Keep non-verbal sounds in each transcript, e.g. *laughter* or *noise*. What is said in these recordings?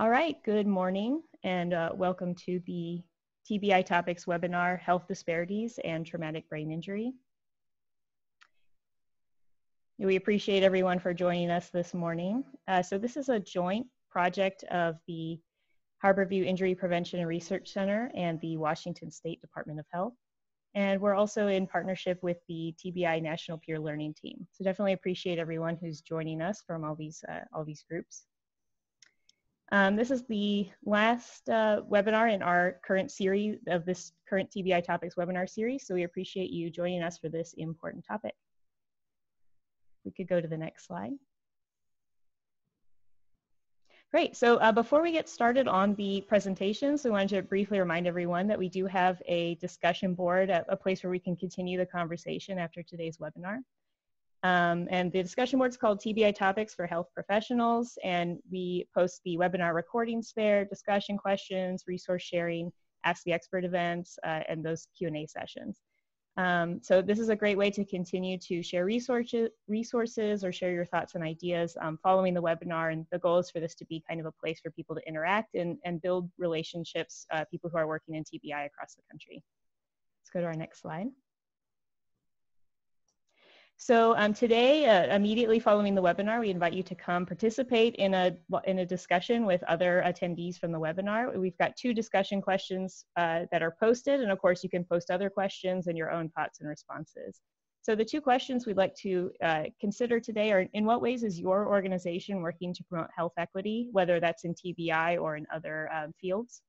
All right, good morning and uh, welcome to the TBI Topics webinar, Health Disparities and Traumatic Brain Injury. We appreciate everyone for joining us this morning. Uh, so this is a joint project of the Harborview Injury Prevention and Research Center and the Washington State Department of Health. And we're also in partnership with the TBI National Peer Learning Team. So definitely appreciate everyone who's joining us from all these, uh, all these groups. Um, this is the last uh, webinar in our current series of this current TBI Topics webinar series, so we appreciate you joining us for this important topic. We could go to the next slide. Great, so uh, before we get started on the presentations, we wanted to briefly remind everyone that we do have a discussion board, a, a place where we can continue the conversation after today's webinar. Um, and the discussion board is called TBI Topics for Health Professionals, and we post the webinar recordings there, discussion questions, resource sharing, Ask the Expert events, uh, and those Q&A sessions. Um, so this is a great way to continue to share resources, resources or share your thoughts and ideas um, following the webinar. And the goal is for this to be kind of a place for people to interact and, and build relationships, uh, people who are working in TBI across the country. Let's go to our next slide. So um, today, uh, immediately following the webinar, we invite you to come participate in a, in a discussion with other attendees from the webinar. We've got two discussion questions uh, that are posted, and of course you can post other questions and your own thoughts and responses. So the two questions we'd like to uh, consider today are, in what ways is your organization working to promote health equity, whether that's in TBI or in other um, fields?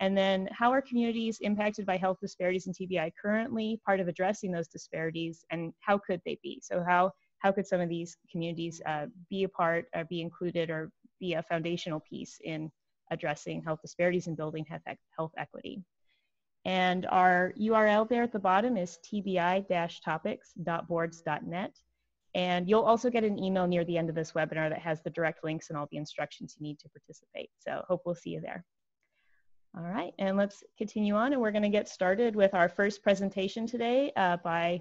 And then how are communities impacted by health disparities in TBI currently part of addressing those disparities and how could they be? So how, how could some of these communities uh, be a part or be included or be a foundational piece in addressing health disparities and building health equity? And our URL there at the bottom is tbi-topics.boards.net. And you'll also get an email near the end of this webinar that has the direct links and all the instructions you need to participate. So hope we'll see you there. All right, and let's continue on and we're gonna get started with our first presentation today uh, by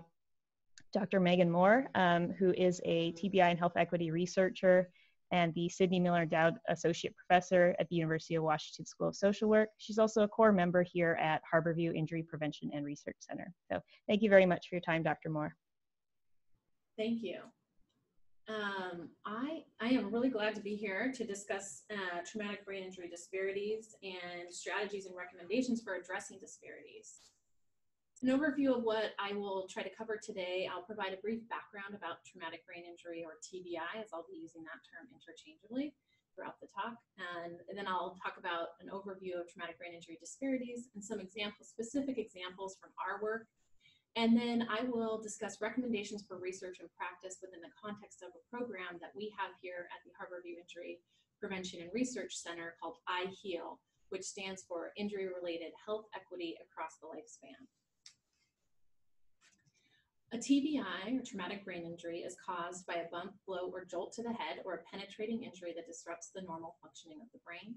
Dr. Megan Moore, um, who is a TBI and health equity researcher and the Sidney Miller Endowed Associate Professor at the University of Washington School of Social Work. She's also a core member here at Harborview Injury Prevention and Research Center. So thank you very much for your time, Dr. Moore. Thank you. Um, I, I am really glad to be here to discuss uh, traumatic brain injury disparities and strategies and recommendations for addressing disparities. An overview of what I will try to cover today, I'll provide a brief background about traumatic brain injury or TBI, as I'll be using that term interchangeably throughout the talk. And, and then I'll talk about an overview of traumatic brain injury disparities and some examples, specific examples from our work and then I will discuss recommendations for research and practice within the context of a program that we have here at the Harborview Injury Prevention and Research Center called IHEAL, which stands for Injury Related Health Equity Across the Lifespan. A TBI, or traumatic brain injury, is caused by a bump, blow, or jolt to the head or a penetrating injury that disrupts the normal functioning of the brain.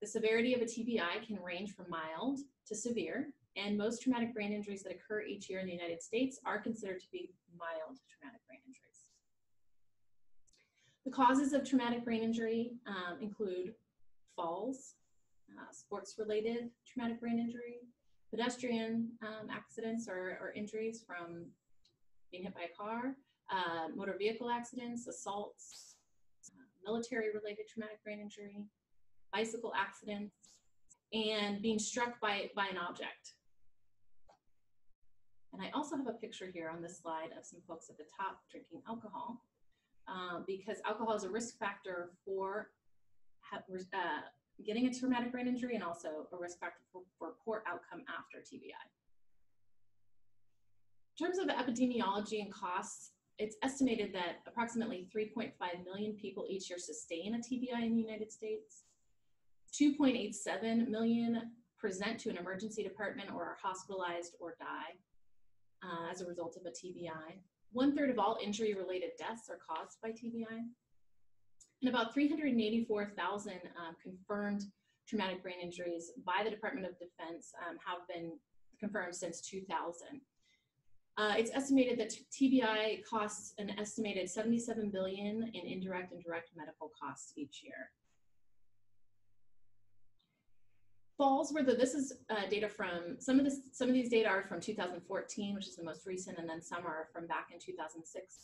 The severity of a TBI can range from mild to severe, and most traumatic brain injuries that occur each year in the United States are considered to be mild traumatic brain injuries. The causes of traumatic brain injury um, include falls, uh, sports-related traumatic brain injury, pedestrian um, accidents or, or, injuries from being hit by a car, uh, motor vehicle accidents, assaults, uh, military-related traumatic brain injury, bicycle accidents, and being struck by, by an object. And I also have a picture here on this slide of some folks at the top drinking alcohol um, because alcohol is a risk factor for uh, getting a traumatic brain injury and also a risk factor for, for poor outcome after TBI. In terms of the epidemiology and costs, it's estimated that approximately 3.5 million people each year sustain a TBI in the United States. 2.87 million present to an emergency department or are hospitalized or die uh, as a result of a TBI. One third of all injury related deaths are caused by TBI. And about 384,000 um, confirmed traumatic brain injuries by the Department of Defense um, have been confirmed since 2000. Uh, it's estimated that TBI costs an estimated 77 billion in indirect and direct medical costs each year. Falls were the, this is uh, data from, some of this, some of these data are from 2014, which is the most recent, and then some are from back in 2006.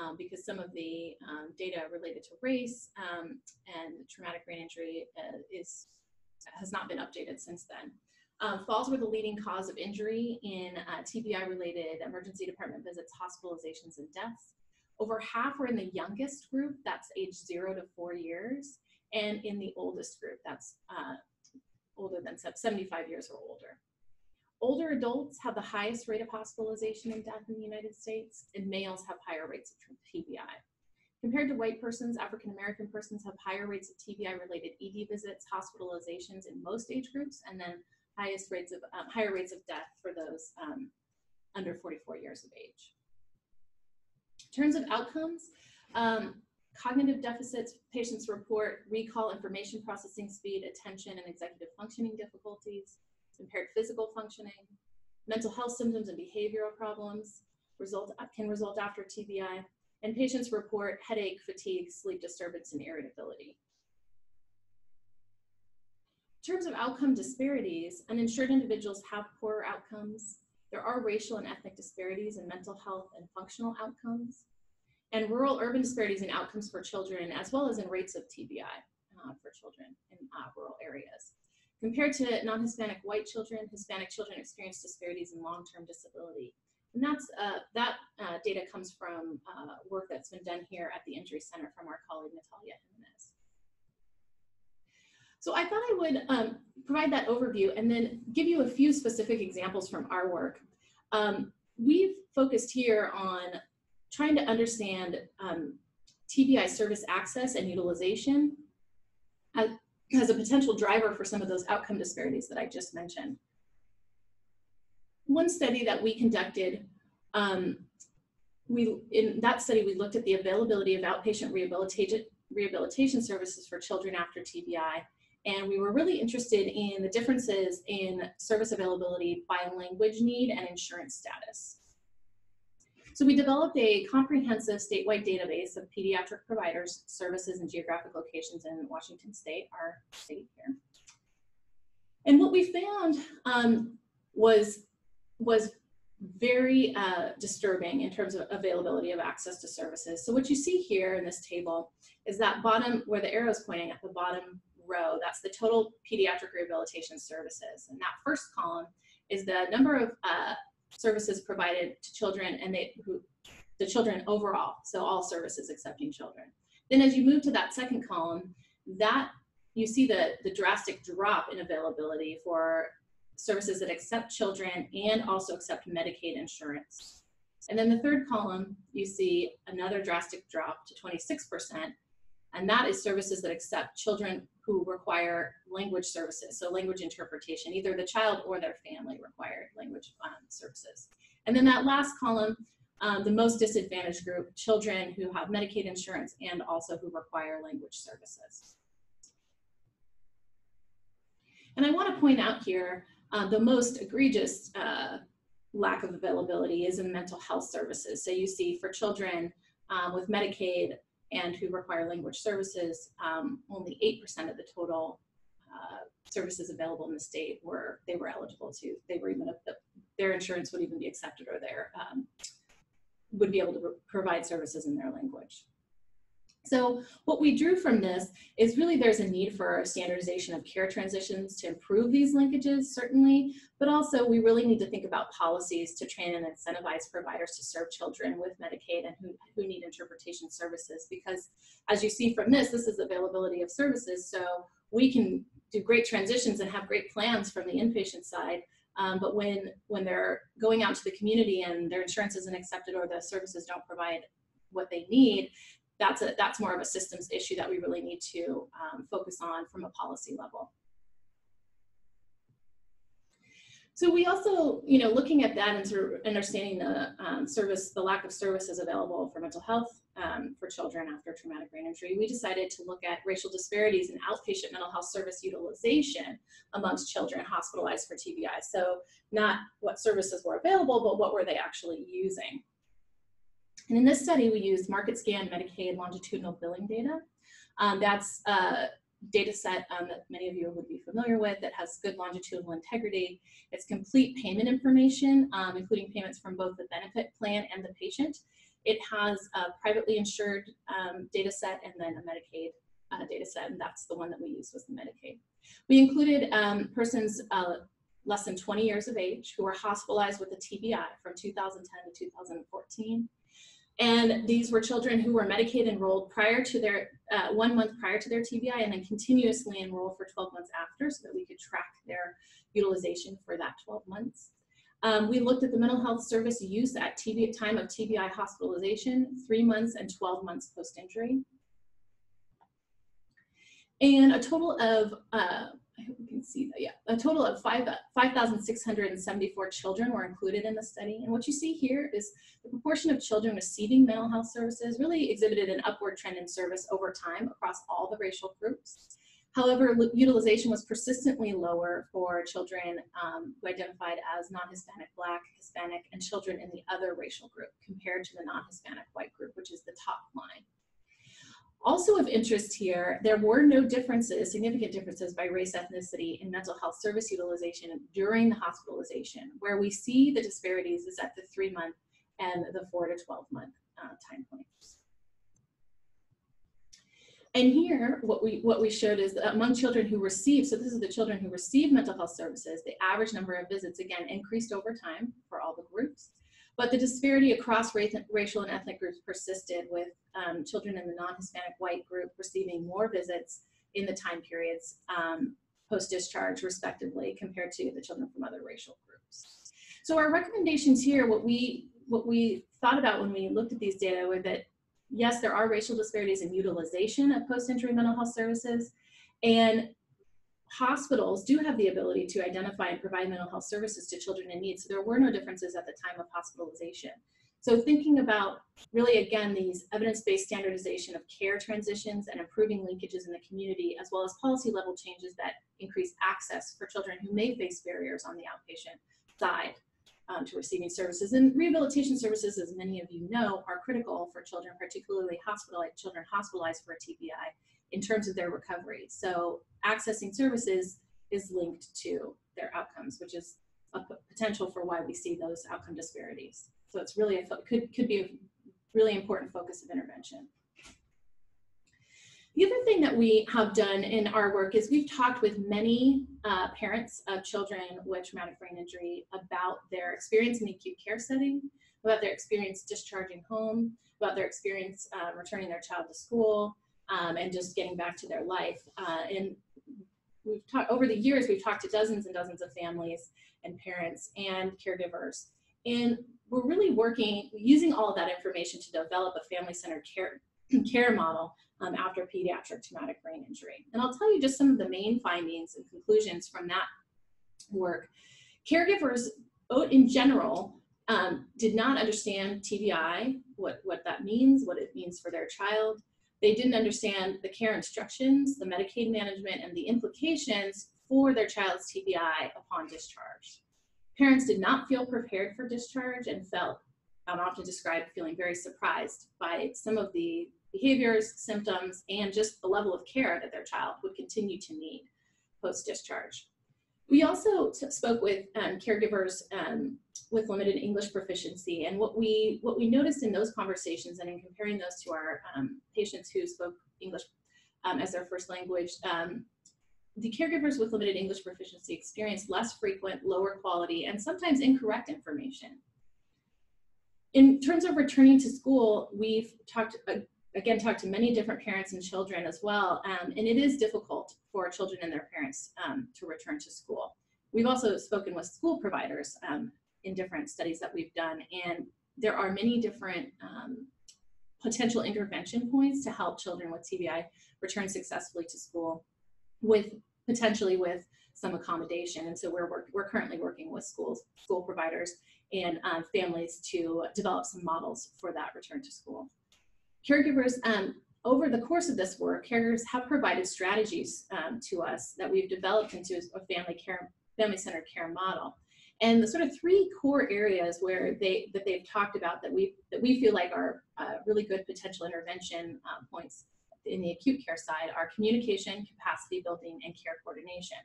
Um, because some of the um, data related to race um, and traumatic brain injury uh, is has not been updated since then. Um, falls were the leading cause of injury in uh, TBI-related emergency department visits, hospitalizations, and deaths. Over half were in the youngest group, that's age zero to four years, and in the oldest group, that's uh, older than 75 years or older. Older adults have the highest rate of hospitalization and death in the United States, and males have higher rates of TBI. Compared to white persons, African American persons have higher rates of TBI related ED visits, hospitalizations in most age groups, and then highest rates of um, higher rates of death for those um, under 44 years of age. In terms of outcomes, um, cognitive deficits, patients report recall information processing speed, attention, and executive functioning difficulties, impaired physical functioning, mental health symptoms and behavioral problems result, can result after TBI, and patients report headache, fatigue, sleep disturbance, and irritability. In terms of outcome disparities, uninsured individuals have poorer outcomes. There are racial and ethnic disparities in mental health and functional outcomes, and rural urban disparities in outcomes for children, as well as in rates of TBI uh, for children in uh, rural areas. Compared to non-Hispanic white children, Hispanic children experience disparities in long-term disability. And that's, uh, that uh, data comes from uh, work that's been done here at the Injury Center from our colleague Nathalia Jimenez. So I thought I would um, provide that overview and then give you a few specific examples from our work. Um, we've focused here on trying to understand um, TBI service access and utilization as, as a potential driver for some of those outcome disparities that I just mentioned. One study that we conducted, um, we in that study we looked at the availability of outpatient rehabilitation rehabilitation services for children after TBI, and we were really interested in the differences in service availability by language need and insurance status. So we developed a comprehensive statewide database of pediatric providers, services, and geographic locations in Washington State, our state here. And what we found um, was, was very uh, disturbing in terms of availability of access to services. So what you see here in this table is that bottom, where the arrow is pointing at the bottom row, that's the total pediatric rehabilitation services. And that first column is the number of uh, services provided to children and they who the children overall, so all services accepting children. Then as you move to that second column, that you see the, the drastic drop in availability for services that accept children and also accept Medicaid insurance. And then the third column, you see another drastic drop to 26%, and that is services that accept children who require language services, so language interpretation, either the child or their family required language um, services. And then that last column, um, the most disadvantaged group, children who have Medicaid insurance and also who require language services. And I want to point out here, uh, the most egregious uh, lack of availability is in mental health services. So you see for children um, with Medicaid, and who require language services, um, only 8% of the total uh, services available in the state were they were eligible to. They were even their insurance would even be accepted or their um, would be able to provide services in their language. So what we drew from this is really there's a need for standardization of care transitions to improve these linkages, certainly, but also we really need to think about policies to train and incentivize providers to serve children with Medicaid and who, who need interpretation services because as you see from this, this is availability of services. So we can do great transitions and have great plans from the inpatient side, um, but when, when they're going out to the community and their insurance isn't accepted or the services don't provide what they need, that's a that's more of a systems issue that we really need to um, focus on from a policy level. So we also, you know, looking at that and sort of understanding the um, service, the lack of services available for mental health um, for children after traumatic brain injury, we decided to look at racial disparities in outpatient mental health service utilization amongst children hospitalized for TBI. So not what services were available, but what were they actually using. And in this study, we used MarketScan Medicaid longitudinal billing data. Um, that's a data set um, that many of you would be familiar with that has good longitudinal integrity. It's complete payment information, um, including payments from both the benefit plan and the patient. It has a privately insured um, data set and then a Medicaid uh, data set, and that's the one that we used was the Medicaid. We included um, persons uh, less than 20 years of age who were hospitalized with a TBI from 2010 to 2014. And these were children who were Medicaid enrolled prior to their, uh, one month prior to their TBI and then continuously enrolled for 12 months after so that we could track their utilization for that 12 months. Um, we looked at the mental health service use at TB, time of TBI hospitalization, three months and 12 months post-injury. And a total of uh, I hope you can see that, yeah. A total of 5,674 5, children were included in the study. And what you see here is the proportion of children receiving mental health services really exhibited an upward trend in service over time across all the racial groups. However, utilization was persistently lower for children um, who identified as non-Hispanic, Black, Hispanic, and children in the other racial group compared to the non-Hispanic white group, which is the top line. Also of interest here, there were no differences, significant differences by race ethnicity in mental health service utilization during the hospitalization. Where we see the disparities is at the three month and the four to 12 month uh, time points. And here, what we, what we showed is that among children who receive, so this is the children who receive mental health services, the average number of visits, again, increased over time for all the groups. But the disparity across race, racial and ethnic groups persisted with um, children in the non-Hispanic white group receiving more visits in the time periods um, post-discharge respectively compared to the children from other racial groups. So our recommendations here, what we, what we thought about when we looked at these data were that yes, there are racial disparities in utilization of post-injury mental health services and hospitals do have the ability to identify and provide mental health services to children in need. So there were no differences at the time of hospitalization. So thinking about really, again, these evidence-based standardization of care transitions and improving linkages in the community, as well as policy level changes that increase access for children who may face barriers on the outpatient side um, to receiving services. And rehabilitation services, as many of you know, are critical for children, particularly hospitalized children hospitalized for a TBI in terms of their recovery. So accessing services is linked to their outcomes, which is a potential for why we see those outcome disparities. So it's really a could could be a really important focus of intervention. The other thing that we have done in our work is we've talked with many uh, parents of children with traumatic brain injury about their experience in the acute care setting, about their experience discharging home, about their experience uh, returning their child to school, um, and just getting back to their life. Uh, and we've talked over the years, we've talked to dozens and dozens of families and parents and caregivers. And we're really working, using all of that information to develop a family-centered care, *clears throat* care model um, after pediatric traumatic brain injury. And I'll tell you just some of the main findings and conclusions from that work. Caregivers, in general, um, did not understand TBI, what, what that means, what it means for their child. They didn't understand the care instructions, the Medicaid management, and the implications for their child's TBI upon discharge. Parents did not feel prepared for discharge and felt, I'm often described, feeling very surprised by some of the behaviors, symptoms, and just the level of care that their child would continue to need post-discharge. We also spoke with um, caregivers um, with limited English proficiency. And what we, what we noticed in those conversations and in comparing those to our um, patients who spoke English um, as their first language, um, the caregivers with limited English proficiency experienced less frequent, lower quality, and sometimes incorrect information. In terms of returning to school, we've talked, again, talked to many different parents and children as well, um, and it is difficult for children and their parents um, to return to school. We've also spoken with school providers um, in different studies that we've done. And there are many different um, potential intervention points to help children with TBI return successfully to school with potentially with some accommodation. And so we're, work, we're currently working with schools, school providers and um, families to develop some models for that return to school. Caregivers, um, over the course of this work, caregivers have provided strategies um, to us that we've developed into a family care, family-centered care model. And the sort of three core areas where they that they've talked about that we that we feel like are uh, really good potential intervention uh, points in the acute care side are communication, capacity building, and care coordination.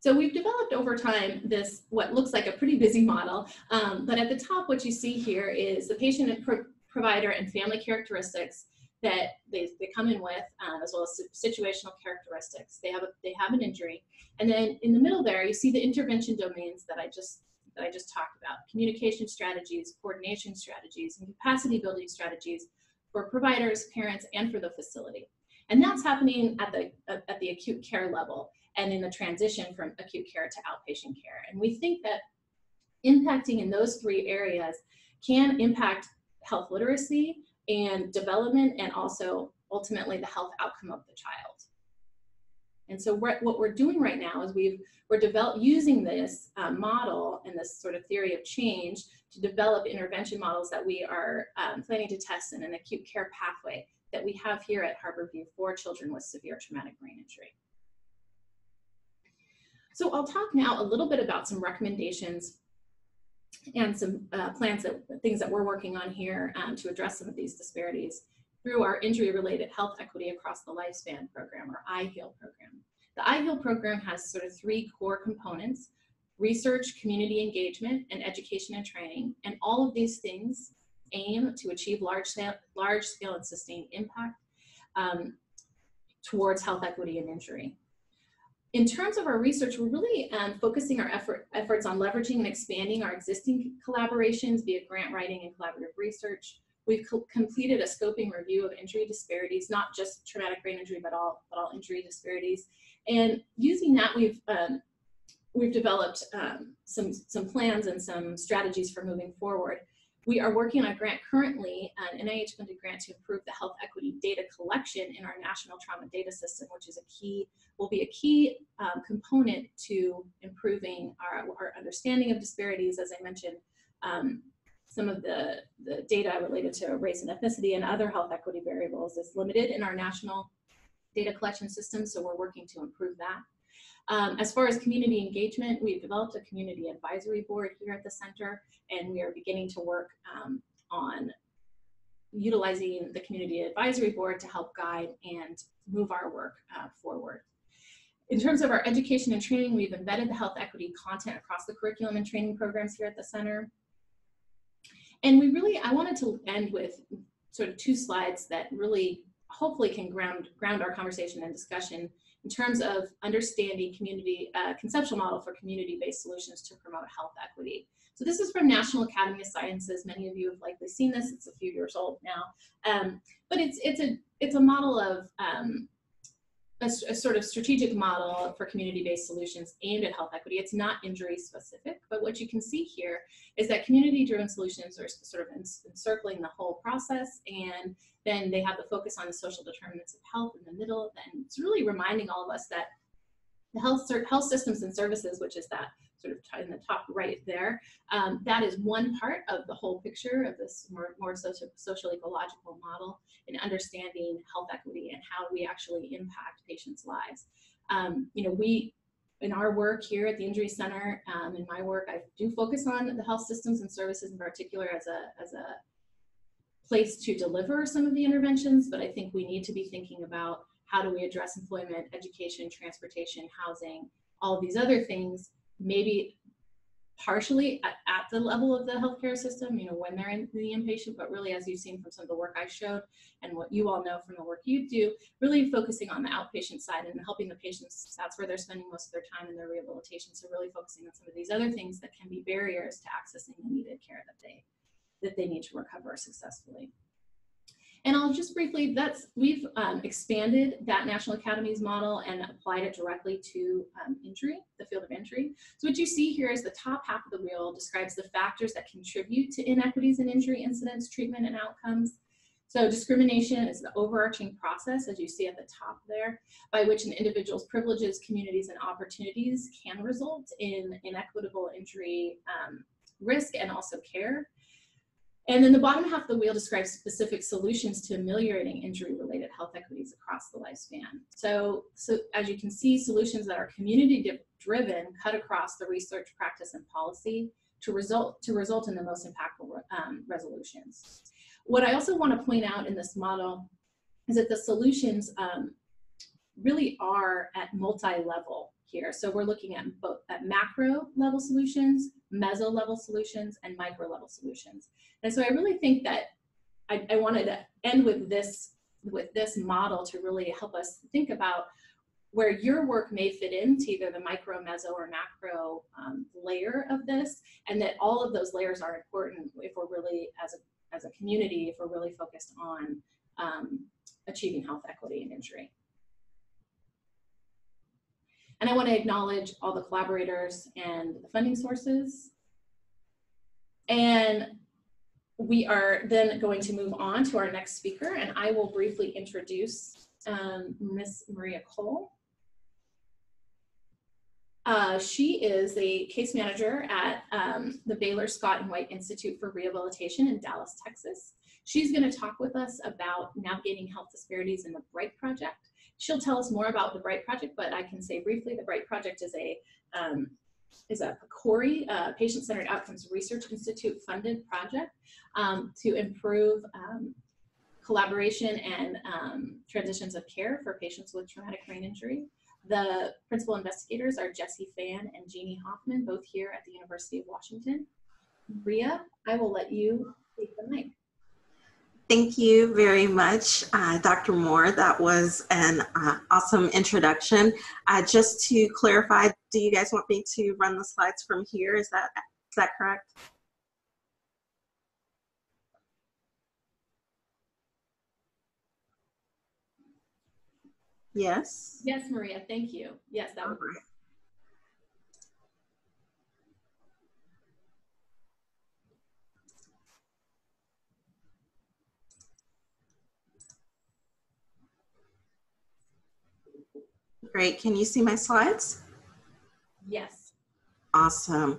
So we've developed over time this, what looks like a pretty busy model, um, but at the top what you see here is the patient provider and family characteristics that they, they come in with, um, as well as situational characteristics. They have, a, they have an injury. And then in the middle there, you see the intervention domains that I just that I just talked about, communication strategies, coordination strategies, and capacity building strategies for providers, parents, and for the facility. And that's happening at the, at the acute care level and in the transition from acute care to outpatient care. And we think that impacting in those three areas can impact health literacy and development and also ultimately the health outcome of the child. And so what we're doing right now is we've, we're develop, using this uh, model and this sort of theory of change to develop intervention models that we are um, planning to test in an acute care pathway that we have here at Harborview for children with severe traumatic brain injury. So I'll talk now a little bit about some recommendations and some uh, plans that things that we're working on here um, to address some of these disparities through our injury-related health equity across the lifespan program or IHEAL program. The IHEAL program has sort of three core components, research, community engagement, and education and training. And all of these things aim to achieve large scale, large scale and sustained impact um, towards health equity and injury. In terms of our research, we're really um, focusing our effort, efforts on leveraging and expanding our existing collaborations via grant writing and collaborative research. We've co completed a scoping review of injury disparities, not just traumatic brain injury, but all, but all injury disparities. And using that, we've um, we've developed um, some some plans and some strategies for moving forward. We are working on a grant currently, an NIH-funded grant to improve the health equity data collection in our national trauma data system, which is a key, will be a key um, component to improving our, our understanding of disparities. As I mentioned, um, some of the, the data related to race and ethnicity and other health equity variables is limited in our national data collection system, so we're working to improve that. Um, as far as community engagement, we've developed a community advisory board here at the center, and we are beginning to work um, on utilizing the community advisory board to help guide and move our work uh, forward. In terms of our education and training, we've embedded the health equity content across the curriculum and training programs here at the center. And we really, I wanted to end with sort of two slides that really hopefully can ground, ground our conversation and discussion in terms of understanding community, uh, conceptual model for community-based solutions to promote health equity. So this is from National Academy of Sciences. Many of you have likely seen this. It's a few years old now, um, but it's it's a it's a model of um, a, a, sort of strategic model for community-based solutions aimed at health equity. It's not injury specific, but what you can see here is that community-driven solutions are sort of encircling the whole process, and then they have the focus on the social determinants of health in the middle, and it's really reminding all of us that the health, health systems and services, which is that sort of in the top right there, um, that is one part of the whole picture of this more, more social, social ecological model in understanding health equity and how we actually impact patients' lives. Um, you know, we, in our work here at the Injury Center, um, in my work, I do focus on the health systems and services in particular as a, as a place to deliver some of the interventions, but I think we need to be thinking about how do we address employment, education, transportation, housing, all these other things, maybe partially at, at, the level of the healthcare system, you know, when they're in the inpatient, but really as you've seen from some of the work I showed and what you all know from the work you do, really focusing on the outpatient side and helping the patients, that's where they're spending most of their time in their rehabilitation. So really focusing on some of these other things that can be barriers to accessing the needed care that they, that they need to recover successfully. And I'll just briefly, that's we've um, expanded that National Academies model and applied it directly to um, injury, the field of injury. So what you see here is the top half of the wheel describes the factors that contribute to inequities in injury incidents, treatment, and outcomes. So discrimination is the overarching process, as you see at the top there, by which an individual's privileges, communities, and opportunities can result in inequitable injury um, risk and also care. And then the bottom half of the wheel describes specific solutions to ameliorating injury-related health equities across the lifespan. So, so as you can see, solutions that are community-driven cut across the research, practice, and policy to result, to result in the most impactful um, resolutions. What I also want to point out in this model is that the solutions um, really are at multi-level here. So we're looking at both at macro level solutions, meso level solutions, and micro level solutions. And so I really think that I, I wanted to end with this with this model to really help us think about where your work may fit into either the micro, meso, or macro um, layer of this, and that all of those layers are important if we're really, as a, as a community, if we're really focused on um, achieving health equity and injury. And I want to acknowledge all the collaborators and the funding sources. And we are then going to move on to our next speaker, and I will briefly introduce um, Miss Maria Cole. Uh, she is a case manager at um, the Baylor Scott and White Institute for Rehabilitation in Dallas, Texas. She's going to talk with us about navigating health disparities in the BRITE project. She'll tell us more about the BRITE project, but I can say briefly the BRITE project is a um, is a PCORI, uh, Patient-Centered Outcomes Research Institute funded project um, to improve um, collaboration and um, transitions of care for patients with traumatic brain injury. The principal investigators are Jesse Fann and Jeanne Hoffman, both here at the University of Washington. Maria, I will let you take the mic. Thank you very much, uh, Dr. Moore. That was an uh, awesome introduction. Uh, just to clarify, do you guys want me to run the slides from here? Is that is that correct? Yes. Yes, Maria. Thank you. Yes, that would. Right. Great. Can you see my slides? Yes. Awesome.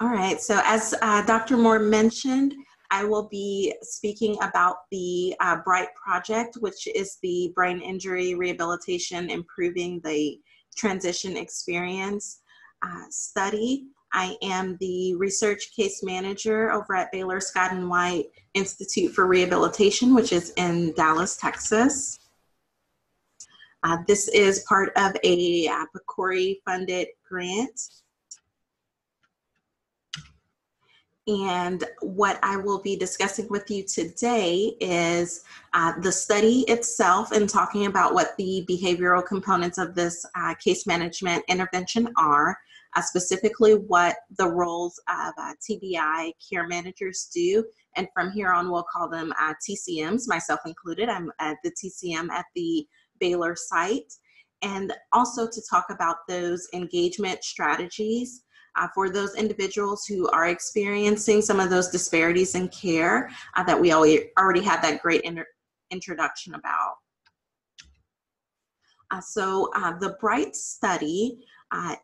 All right. So as uh, Dr. Moore mentioned, I will be speaking about the uh, BRITE project, which is the brain injury rehabilitation improving the transition experience uh, study. I am the research case manager over at Baylor Scott and White Institute for Rehabilitation, which is in Dallas, Texas. Uh, this is part of a uh, PCORI funded grant. And what I will be discussing with you today is uh, the study itself and talking about what the behavioral components of this uh, case management intervention are, uh, specifically what the roles of uh, TBI care managers do. And from here on, we'll call them uh, TCMs, myself included. I'm at the TCM at the Baylor site, and also to talk about those engagement strategies uh, for those individuals who are experiencing some of those disparities in care uh, that we already had that great introduction about. Uh, so uh, the BRITE study, uh,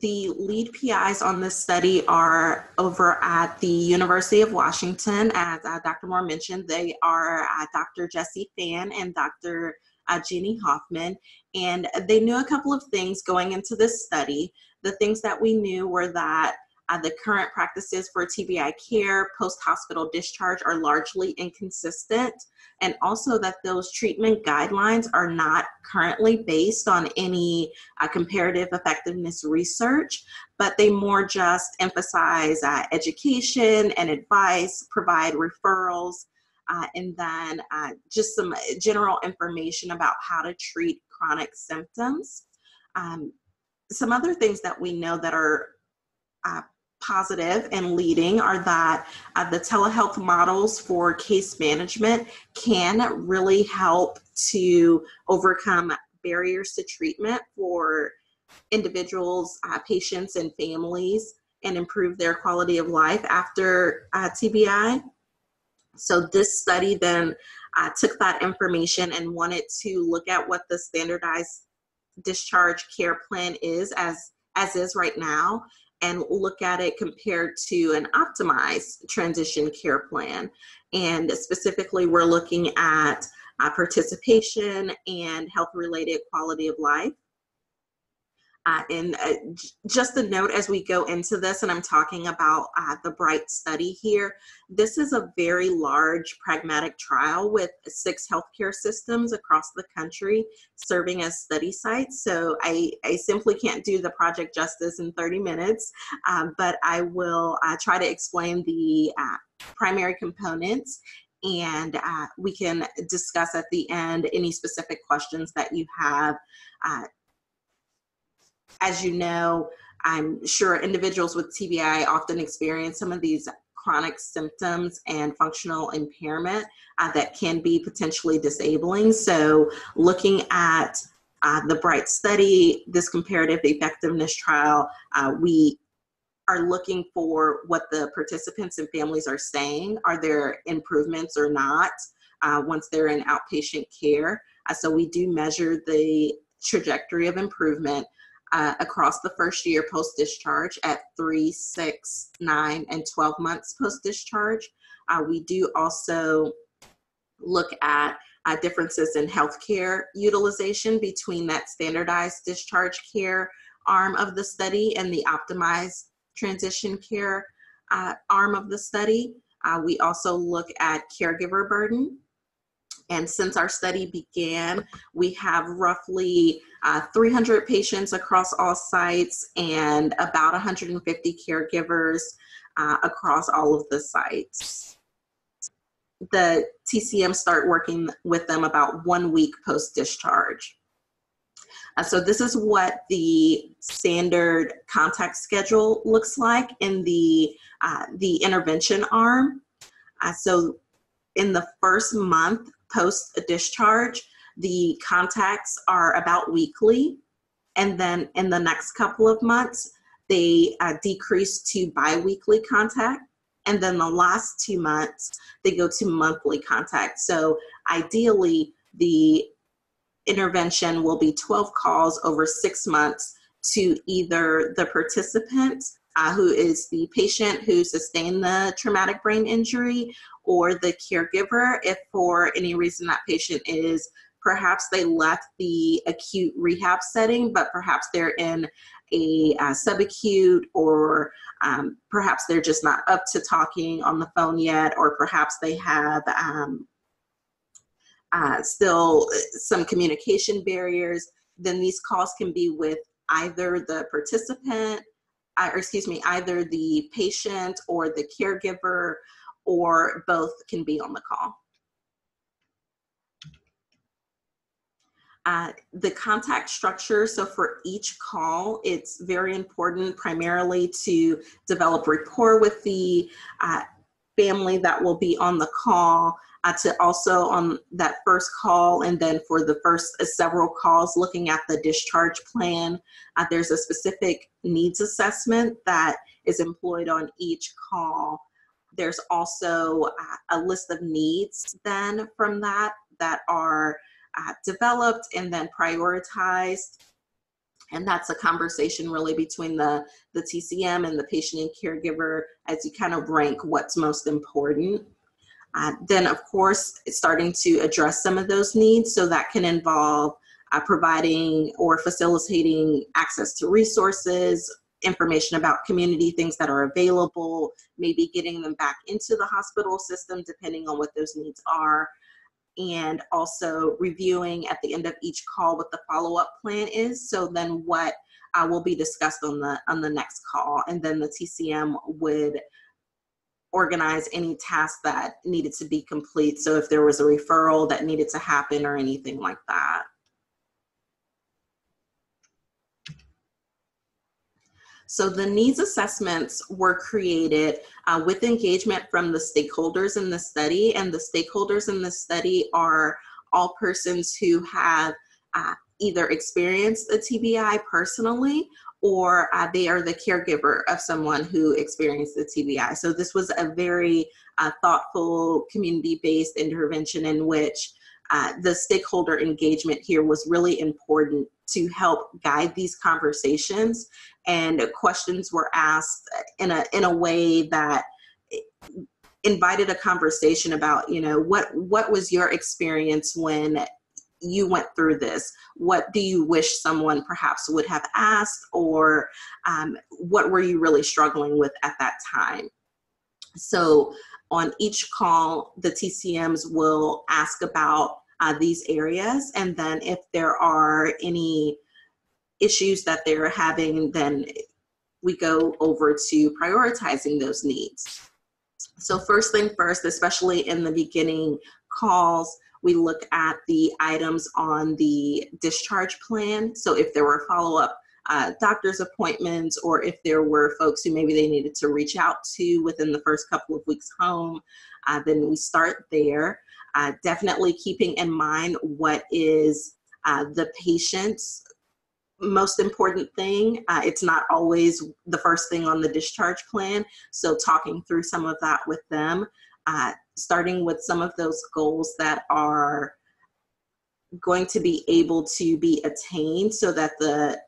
the lead PIs on this study are over at the University of Washington, as uh, Dr. Moore mentioned. They are Dr. Jesse Fann and Dr uh, Jeanne Hoffman, and they knew a couple of things going into this study. The things that we knew were that uh, the current practices for TBI care post hospital discharge are largely inconsistent, and also that those treatment guidelines are not currently based on any uh, comparative effectiveness research, but they more just emphasize uh, education and advice, provide referrals, uh, and then uh, just some general information about how to treat chronic symptoms. Um, some other things that we know that are uh, positive and leading are that uh, the telehealth models for case management can really help to overcome barriers to treatment for individuals, uh, patients, and families and improve their quality of life after uh, TBI. So this study then uh, took that information and wanted to look at what the standardized discharge care plan is as as is right now and look at it compared to an optimized transition care plan. And specifically, we're looking at uh, participation and health related quality of life. Uh, and uh, just a note as we go into this, and I'm talking about uh, the BRITE study here, this is a very large pragmatic trial with six healthcare systems across the country serving as study sites. So I, I simply can't do the project justice in 30 minutes, um, but I will uh, try to explain the uh, primary components and uh, we can discuss at the end any specific questions that you have uh, as you know, I'm sure individuals with TBI often experience some of these chronic symptoms and functional impairment uh, that can be potentially disabling. So, looking at uh, the BRITE study, this comparative effectiveness trial, uh, we are looking for what the participants and families are saying. Are there improvements or not uh, once they're in outpatient care? Uh, so, we do measure the trajectory of improvement uh, across the first year post discharge at three, six, nine, and 12 months post discharge. Uh, we do also look at uh, differences in healthcare utilization between that standardized discharge care arm of the study and the optimized transition care uh, arm of the study. Uh, we also look at caregiver burden and since our study began, we have roughly uh, 300 patients across all sites and about 150 caregivers uh, across all of the sites. The TCM start working with them about one week post discharge. Uh, so this is what the standard contact schedule looks like in the, uh, the intervention arm. Uh, so in the first month post discharge, the contacts are about weekly. And then in the next couple of months, they uh, decrease to biweekly contact. And then the last two months, they go to monthly contact. So ideally, the intervention will be 12 calls over six months to either the participant uh, who is the patient who sustained the traumatic brain injury or the caregiver if for any reason that patient is perhaps they left the acute rehab setting but perhaps they're in a uh, subacute or um, perhaps they're just not up to talking on the phone yet or perhaps they have um, uh, still some communication barriers then these calls can be with either the participant or excuse me, either the patient or the caregiver or both can be on the call. Uh, the contact structure, so for each call, it's very important primarily to develop rapport with the uh, family that will be on the call uh, to also on that first call and then for the first several calls looking at the discharge plan uh, there's a specific needs assessment that is employed on each call there's also uh, a list of needs then from that that are uh, developed and then prioritized and that's a conversation really between the the tcm and the patient and caregiver as you kind of rank what's most important uh, then, of course, it's starting to address some of those needs. So that can involve uh, providing or facilitating access to resources, information about community things that are available, maybe getting them back into the hospital system depending on what those needs are, and also reviewing at the end of each call what the follow-up plan is. So then what uh, will be discussed on the on the next call, and then the TCM would organize any tasks that needed to be complete. So if there was a referral that needed to happen or anything like that. So the needs assessments were created uh, with engagement from the stakeholders in the study, and the stakeholders in the study are all persons who have uh, either experienced a TBI personally or uh, they are the caregiver of someone who experienced the TBI. So this was a very uh, thoughtful community-based intervention in which uh, the stakeholder engagement here was really important to help guide these conversations. And questions were asked in a in a way that invited a conversation about you know what what was your experience when you went through this, what do you wish someone perhaps would have asked, or um, what were you really struggling with at that time? So, on each call, the TCMs will ask about uh, these areas, and then if there are any issues that they're having, then we go over to prioritizing those needs. So, first thing first, especially in the beginning calls, we look at the items on the discharge plan. So, if there were follow up uh, doctor's appointments, or if there were folks who maybe they needed to reach out to within the first couple of weeks home, uh, then we start there. Uh, definitely keeping in mind what is uh, the patient's most important thing. Uh, it's not always the first thing on the discharge plan. So, talking through some of that with them, starting with some of those goals that are going to be able to be attained so that the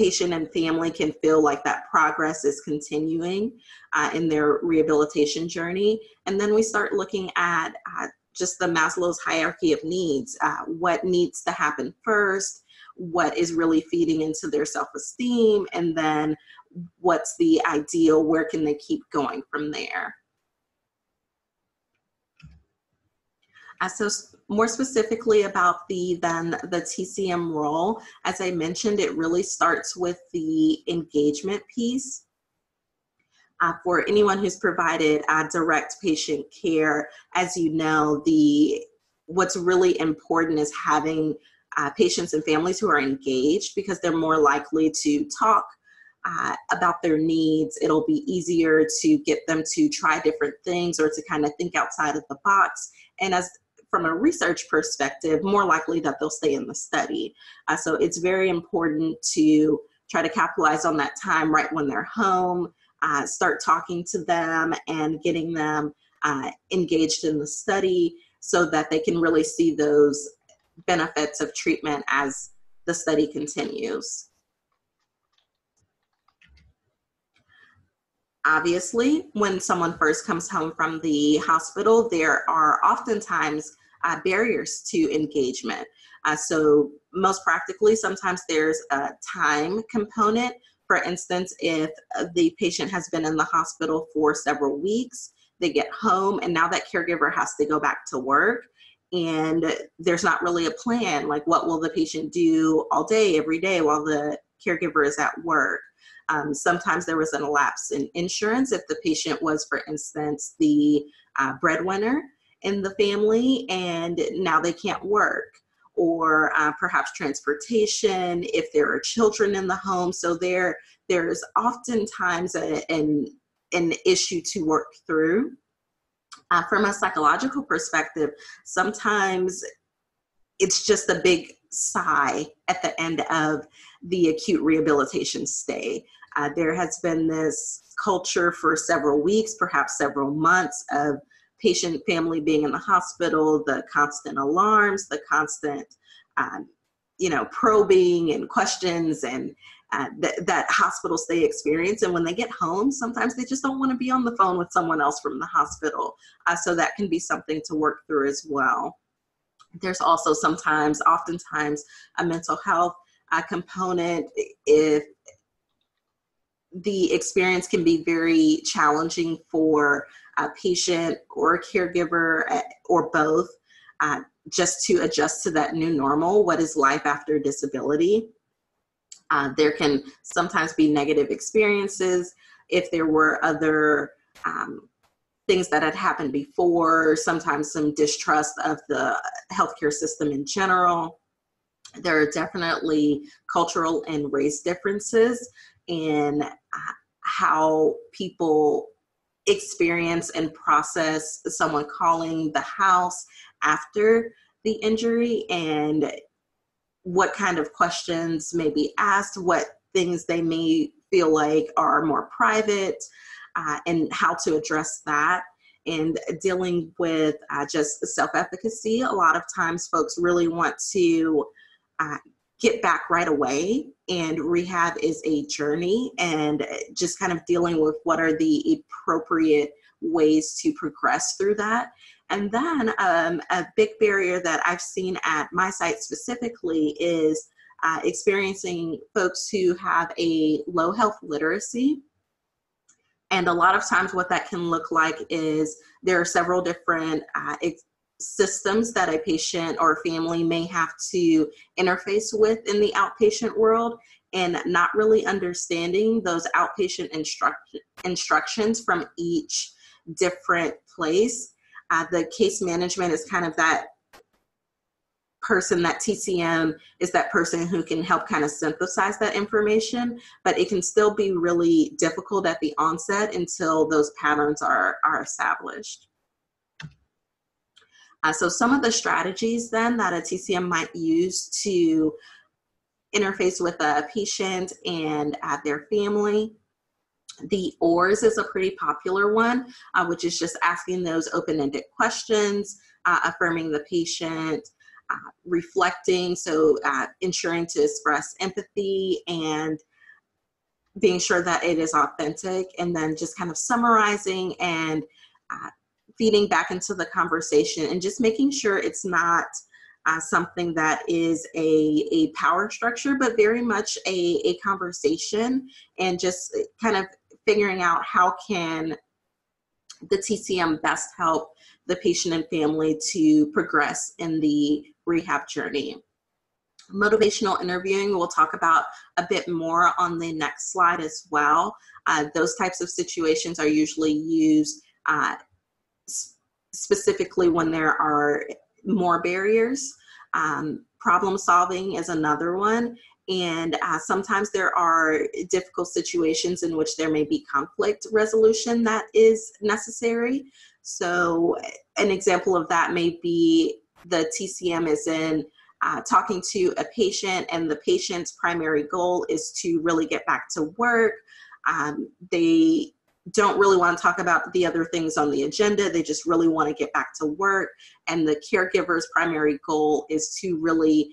patient and family can feel like that progress is continuing uh, in their rehabilitation journey. And then we start looking at uh, just the Maslow's hierarchy of needs. Uh, what needs to happen first? What is really feeding into their self esteem? And then what's the ideal? Where can they keep going from there? So more specifically about the then the TCM role, as I mentioned, it really starts with the engagement piece. Uh, for anyone who's provided uh, direct patient care, as you know, the what's really important is having uh, patients and families who are engaged because they're more likely to talk uh, about their needs. It'll be easier to get them to try different things or to kind of think outside of the box. And as from a research perspective, more likely that they'll stay in the study. Uh, so it's very important to try to capitalize on that time right when they're home, uh, start talking to them and getting them uh, engaged in the study so that they can really see those benefits of treatment as the study continues. Obviously, when someone first comes home from the hospital, there are oftentimes uh, barriers to engagement. Uh, so, most practically, sometimes there's a time component. For instance, if the patient has been in the hospital for several weeks, they get home, and now that caregiver has to go back to work. And there's not really a plan like, what will the patient do all day, every day while the caregiver is at work? Um, sometimes there was an lapse in insurance if the patient was, for instance, the uh, breadwinner in the family and now they can't work. Or uh, perhaps transportation if there are children in the home. So there there's oftentimes a, an an issue to work through. Uh, from a psychological perspective sometimes it's just a big sigh at the end of the acute rehabilitation stay. Uh, there has been this culture for several weeks perhaps several months of patient family being in the hospital, the constant alarms, the constant, um, you know, probing and questions and uh, th- that hospital stay experience. And when they get home, sometimes they just don't want to be on the phone with someone else from the hospital. Uh, so that can be something to work through as well. There's also sometimes, oftentimes, a mental health uh, component if the experience can be very challenging for a patient or a caregiver eh, or both uh, just to adjust to that new normal. What is life after disability? Uh, there can sometimes be negative experiences if there were other um, things that had happened before, sometimes some distrust of the healthcare system in general. There are definitely cultural and race differences in uh, how people experience and process someone calling the house after the injury and what kind of questions may be asked, what things they may feel like are more private, uh, and how to address that. And dealing with uh, just self efficacy. A lot of times, folks really want to uh, get back right away and rehab is a journey and just kind of dealing with what are the appropriate ways to progress through that And then um, a big barrier that I've seen at my site specifically is uh, experiencing folks who have a low health literacy. And a lot of times, what that can look like is there are several different uh, systems that a patient or family may have to interface with in the outpatient world and not really understanding those outpatient instruct- instructions from each different place. Uh, the case management is kind of that person, that TCM is that person who can help kind of synthesize that information, but it can still be really difficult at the onset until those patterns are, are established. Uh, so some of the strategies then that a TCM might use to interface with a patient and uh, their family. The OARS is a pretty popular one, uh, which is just asking those open-ended questions, uh, affirming the patient, uh, reflecting, so uh, ensuring to express empathy and being sure that it is authentic, and then just kind of summarizing and uh, feeding back into the conversation and just making sure it's not uh, something that is a, a power structure, but very much a, a conversation and just kind of figuring out how can the TCM best help the patient and family to progress in the rehab journey. Motivational interviewing, we'll talk about a bit more on the next slide as well. Uh, those types of situations are usually used uh, specifically when there are more barriers. Um, problem solving is another one. And uh, sometimes there are difficult situations in which there may be conflict resolution that is necessary. So, an example of that may be the TCM is in uh, talking to a patient, and the patient's primary goal is to really get back to work. Um, they don't really want to talk about the other things on the agenda. They just really want to get back to work. And the caregiver's primary goal is to really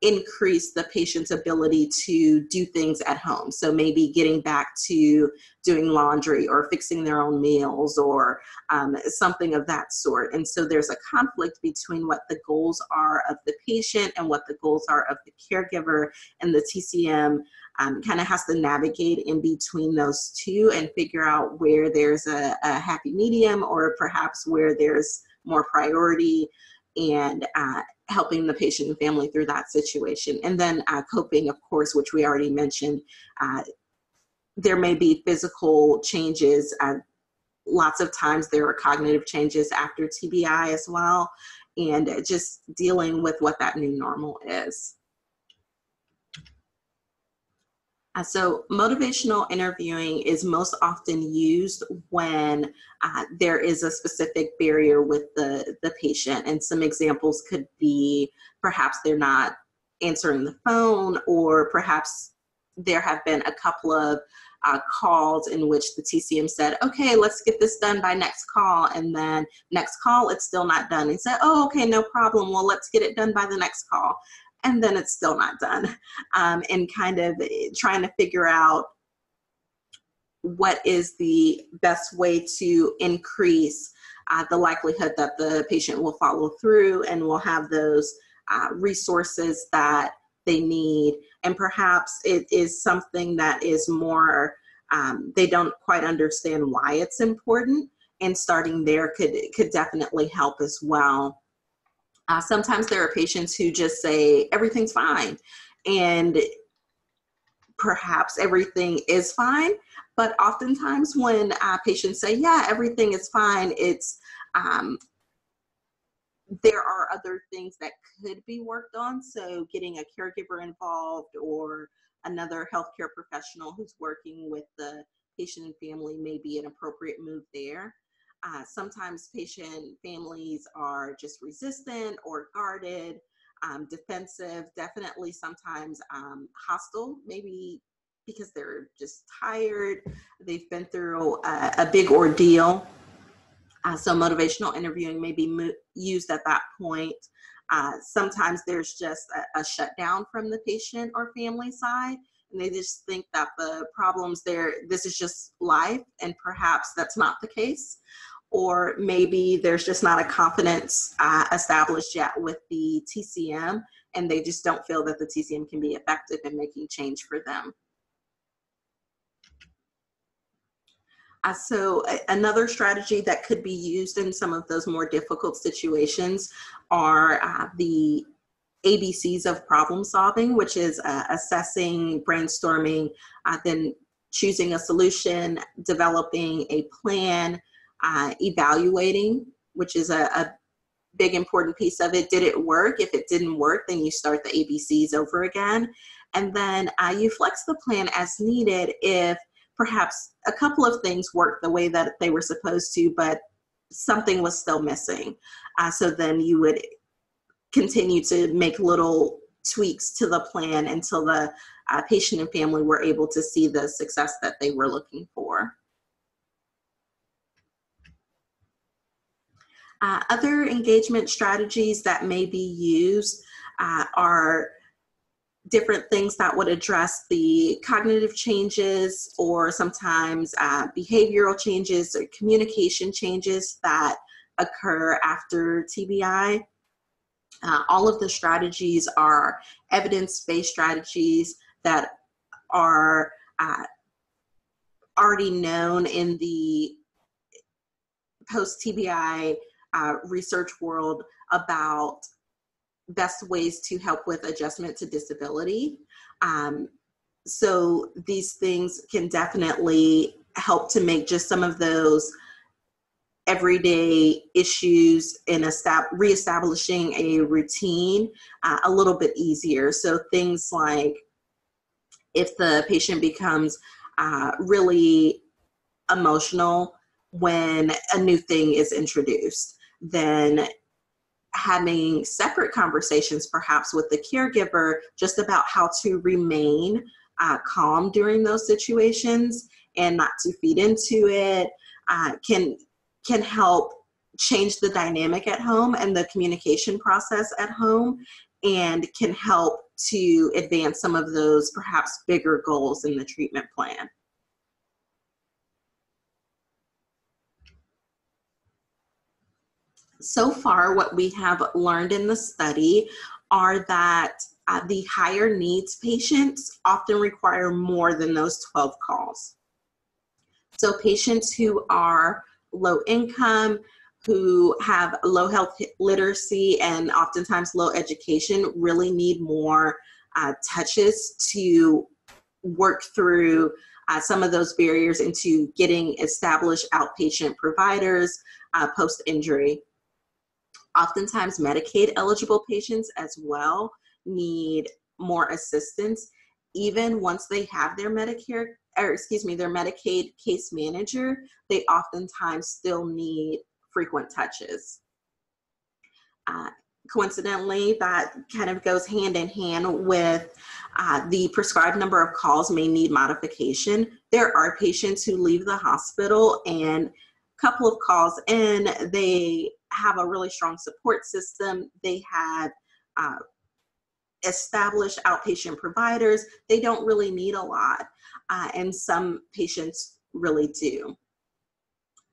increase the patient's ability to do things at home. So maybe getting back to doing laundry or fixing their own meals or um, something of that sort. And so there's a conflict between what the goals are of the patient and what the goals are of the caregiver. And the TCM um, kind of has to navigate in between those two and figure out where there's a, a happy medium or perhaps where there's more priority and uh, helping the patient and family through that situation. And then uh, coping, of course, which we already mentioned. Uh, there may be physical changes. Uh, lots of times there are cognitive changes after TBI as well, and just dealing with what that new normal is. Uh, so, motivational interviewing is most often used when uh, there is a specific barrier with the, the patient. And some examples could be perhaps they're not answering the phone, or perhaps there have been a couple of uh, calls in which the TCM said, okay, let's get this done by next call. And then next call, it's still not done. And said, oh, okay, no problem. Well, let's get it done by the next call and then it's still not done. Um, and kind of trying to figure out what is the best way to increase uh, the likelihood that the patient will follow through and will have those uh, resources that they need. And perhaps it is something that is more, um, they don't quite understand why it's important. And starting there could, could definitely help as well. Uh, sometimes there are patients who just say everything's fine, and perhaps everything is fine. But oftentimes, when uh, patients say, "Yeah, everything is fine," it's um, there are other things that could be worked on. So, getting a caregiver involved or another healthcare professional who's working with the patient and family may be an appropriate move there. Uh, sometimes patient families are just resistant or guarded, um, defensive, definitely sometimes um, hostile, maybe because they're just tired, they've been through a, a big ordeal. Uh, so motivational interviewing may be mo- used at that point. Uh, sometimes there's just a, a shutdown from the patient or family side and they just think that the problems there this is just life and perhaps that's not the case or maybe there's just not a confidence uh, established yet with the TCM and they just don't feel that the TCM can be effective in making change for them. Uh, so another strategy that could be used in some of those more difficult situations are uh, the ABCs of problem solving, which is uh, assessing, brainstorming, uh, then choosing a solution, developing a plan, uh, evaluating, which is a, a big important piece of it. Did it work? If it didn't work, then you start the ABCs over again. And then uh, you flex the plan as needed if perhaps a couple of things worked the way that they were supposed to, but something was still missing. Uh, so then you would continue to make little tweaks to the plan until the uh, patient and family were able to see the success that they were looking for. Uh, other engagement strategies that may be used uh, are different things that would address the cognitive changes or sometimes uh, behavioral changes or communication changes that occur after TBI. Uh, all of the strategies are evidence-based strategies that are uh, already known in the post-TBI uh, research world about best ways to help with adjustment to disability. Um, so these things can definitely help to make just some of those everyday issues in reestablishing a routine uh, a little bit easier. So things like if the patient becomes uh, really emotional when a new thing is introduced, then having separate conversations perhaps with the caregiver just about how to remain uh, calm during those situations and not to feed into it uh, can can help change the dynamic at home and the communication process at home and can help to advance some of those perhaps bigger goals in the treatment plan. So far what we have learned in the study are that uh, the higher needs patients often require more than those 12 calls. So patients who are low income, who have low health literacy and oftentimes low education really need more uh, touches to work through uh, some of those barriers into getting established outpatient providers uh, post-injury. Oftentimes Medicaid eligible patients as well need more assistance even once they have their Medicare, or excuse me, their Medicaid case manager, they oftentimes still need frequent touches. Uh, coincidentally, that kind of goes hand in hand with uh, the prescribed number of calls may need modification. There are patients who leave the hospital and a couple of calls in, they have a really strong support system. They have uh, established outpatient providers. They don't really need a lot, uh, and some patients really do.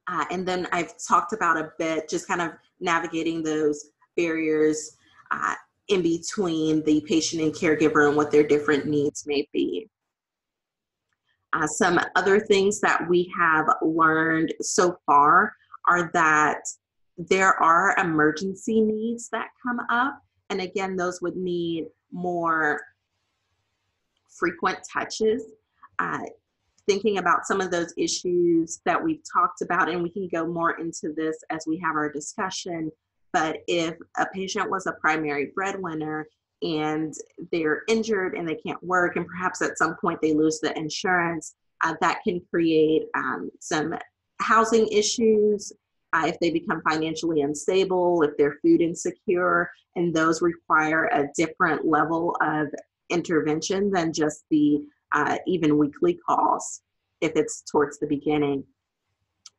Uh, and then I've talked about a bit just kind of navigating those barriers uh, in between the patient and caregiver and what their different needs may be. Uh, some other things that we have learned so far are that there are emergency needs that come up. And again, those would need more frequent touches. Uh, thinking about some of those issues that we've talked about, and we can go more into this as we have our discussion. But if a patient was a primary breadwinner and they're injured and they can't work, and perhaps at some point they lose the insurance, uh, that can create um, some housing issues uh, if they become financially unstable, if they're food insecure, and those require a different level of intervention than just the uh, even weekly calls if it's towards the beginning.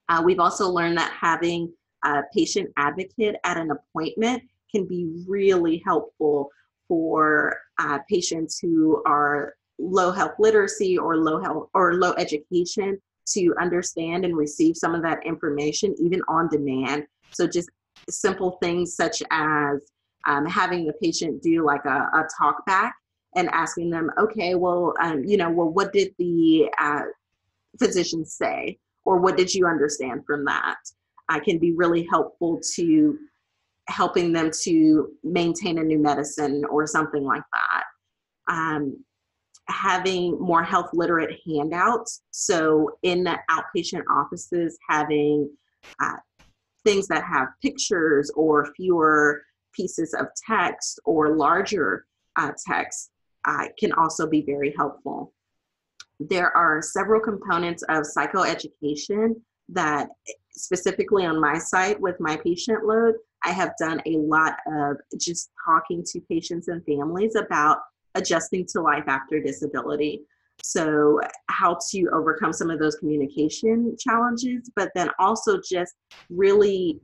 Uh, we've also learned that having a patient advocate at an appointment can be really helpful for uh, patients who are low health literacy or low health or low education to understand and receive some of that information, even on demand. So, just simple things such as um, having the patient do like a, a, talk back and asking them, okay, well, um, you know, well, what did the uh, physician say? Or what did you understand from that? I can be really helpful to helping them to maintain a new medicine or something like that. Um, having more health literate handouts. So in the outpatient offices, having uh, things that have pictures or fewer pieces of text or larger uh, text uh, can also be very helpful. There are several components of psychoeducation that specifically on my site with my patient load, I have done a lot of just talking to patients and families about adjusting to life after disability. So, how to overcome some of those communication challenges, but then also just really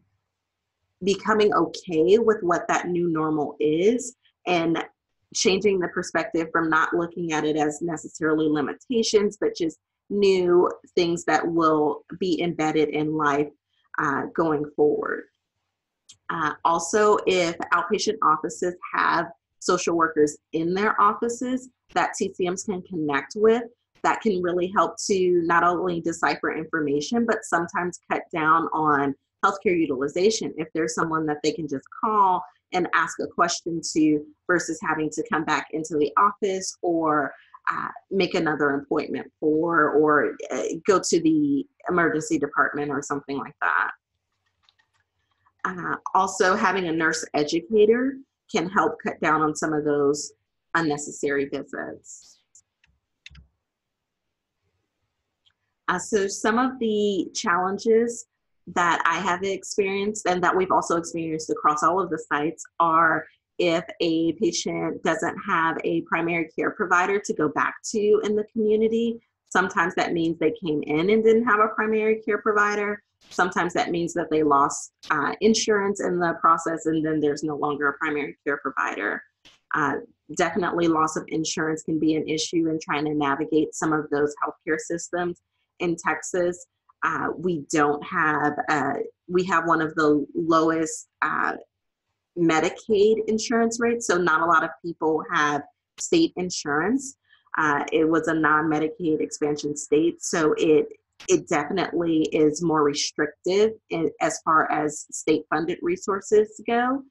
becoming okay with what that new normal is and changing the perspective from not looking at it as necessarily limitations, but just new things that will be embedded in life uh, going forward. Uh, also, if outpatient offices have social workers in their offices that TCMs can connect with, that can really help to not only decipher information, but sometimes cut down on healthcare utilization if there's someone that they can just call and ask a question to versus having to come back into the office or uh, make another appointment for or uh, go to the emergency department or something like that. Uh, also, having a nurse educator can help cut down on some of those unnecessary visits. Uh, so, some of the challenges that I have experienced and that we've also experienced across all of the sites are if a patient doesn't have a primary care provider to go back to in the community. Sometimes that means they came in and didn't have a primary care provider. Sometimes that means that they lost uh, insurance in the process and then there's no longer a primary care provider. Uh, definitely, loss of insurance can be an issue in trying to navigate some of those healthcare systems in Texas. Uh, we don't have, uh, we have one of the lowest uh, Medicaid insurance rates, so not a lot of people have state insurance. Uh, it was a non-Medicaid expansion state, so it it definitely is more restrictive as far as state funded resources go.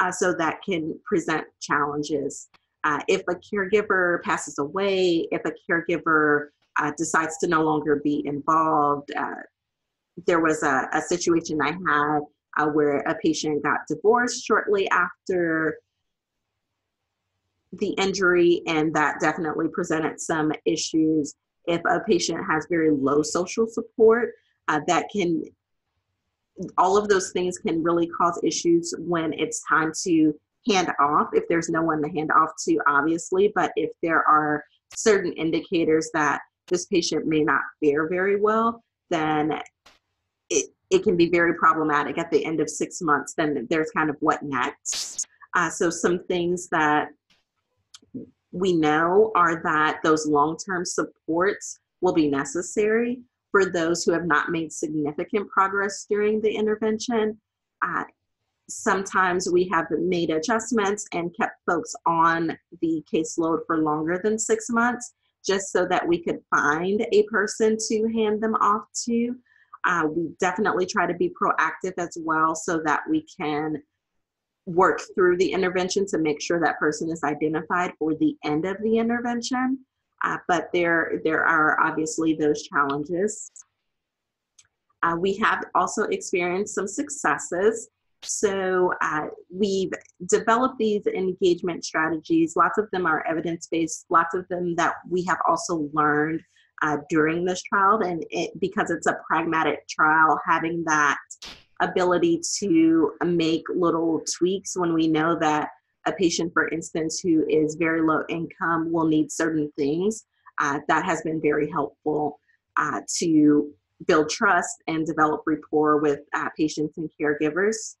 Uh, so that can present challenges. Uh, if a caregiver passes away, if a caregiver uh, decides to no longer be involved, uh, there was a, a, situation I had uh, where a patient got divorced shortly after the injury, and that definitely presented some issues if a patient has very low social support, uh, that can, all of those things can really cause issues when it's time to hand off, if there's no one to hand off to, obviously, but if there are certain indicators that this patient may not fare very well, then it, it can be very problematic at the end of six months. Then there's kind of what next. Uh, so, some things that we know are that those long-term supports will be necessary for those who have not made significant progress during the intervention. Uh, sometimes we have made adjustments and kept folks on the caseload for longer than six months just so that we could find a person to hand them off to. Uh, we definitely try to be proactive as well so that we can work through the intervention to make sure that person is identified for the end of the intervention. Uh, but there, there are obviously those challenges. Uh, we have also experienced some successes. So uh, we've developed these engagement strategies. Lots of them are evidence-based. Lots of them that we have also learned uh, during this trial. And it, because it's a pragmatic trial, having that ability to make little tweaks when we know that a patient, for instance, who is very low income will need certain things. Uh, that has been very helpful uh, to build trust and develop rapport with uh, patients and caregivers.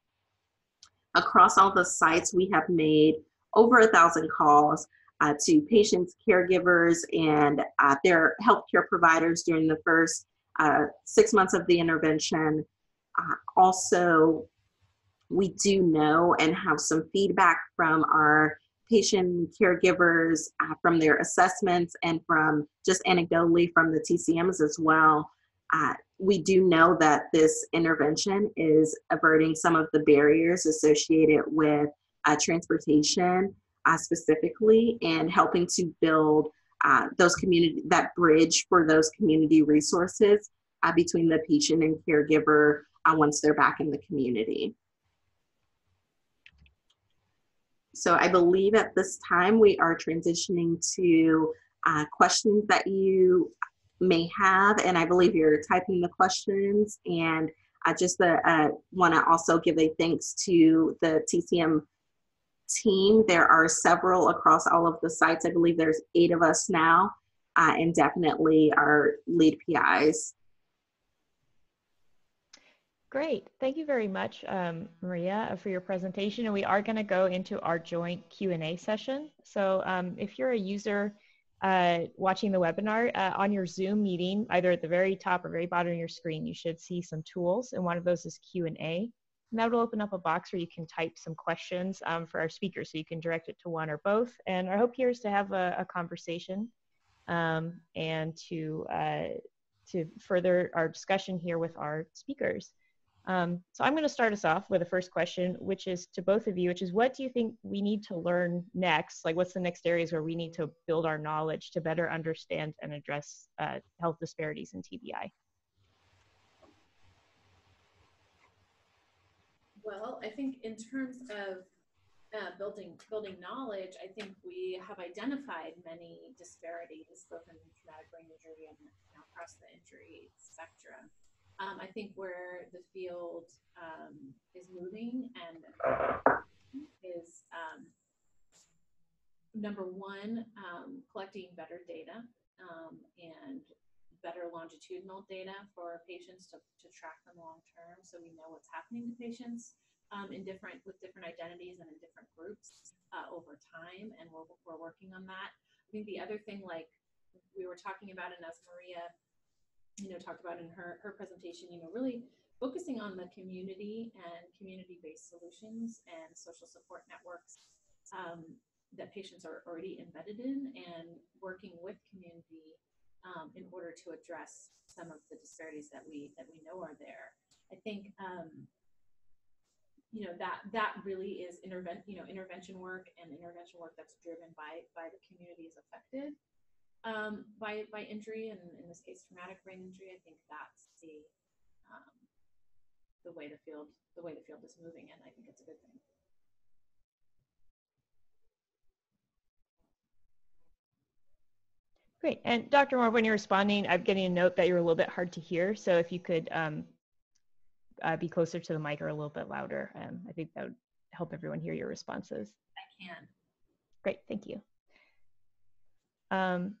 Across all the sites, we have made over a thousand calls uh, to patients, caregivers, and uh, their healthcare providers during the first uh, six months of the intervention. Uh, also, we do know and have some feedback from our patient caregivers uh, from their assessments and from just anecdotally from the TCMs as well. Uh, we do know that this intervention is averting some of the barriers associated with uh, transportation uh, specifically and helping to build uh, those community that bridge for those community resources uh, between the patient and caregiver once they're back in the community. So I believe at this time we are transitioning to uh, questions that you may have, and I believe you're typing the questions. And I just uh, uh, want to also give a thanks to the TCM team. There are several across all of the sites. I believe there's eight of us now, uh, and definitely our lead PIs. Great. Thank you very much, um, Maria, uh, for your presentation. And we are going to go into our joint Q&A session. So um, if you're a user uh, watching the webinar uh, on your Zoom meeting, either at the very top or very bottom of your screen, you should see some tools. And one of those is Q&A. And that will open up a box where you can type some questions um, for our speakers. So you can direct it to one or both. And our hope here is to have a, a conversation um, and to, uh, to further our discussion here with our speakers. Um, so I'm going to start us off with the first question, which is to both of you, which is what do you think we need to learn next? Like what's the next areas where we need to build our knowledge to better understand and address uh, health disparities in TBI? Well, I think in terms of uh, building building knowledge, I think we have identified many disparities both in traumatic brain injury and across the injury spectrum um, I think where the field um, is moving and is um, number one, um, collecting better data um, and better longitudinal data for patients to, to track them long term so we know what's happening to patients um, in different with different identities and in different groups uh, over time and we're, we're working on that. I think the other thing like we were talking about and as Maria you know, talked about in her, her presentation, you know, really focusing on the community and community-based solutions and social support networks um, that patients are already embedded in and working with community um, in order to address some of the disparities that we that we know are there. I think um, you know that that really is intervent you know intervention work and intervention work that's driven by by the communities affected um, by by injury, and in this case, traumatic brain injury. I think that's the um, the way the field the way the field is moving, and I think it's a good thing. Great. And Dr. Moore, when you're responding, I'm getting a note that you're a little bit hard to hear. So if you could um, uh, be closer to the mic or a little bit louder, um, I think that would help everyone hear your responses. I can. Great. Thank you. Um,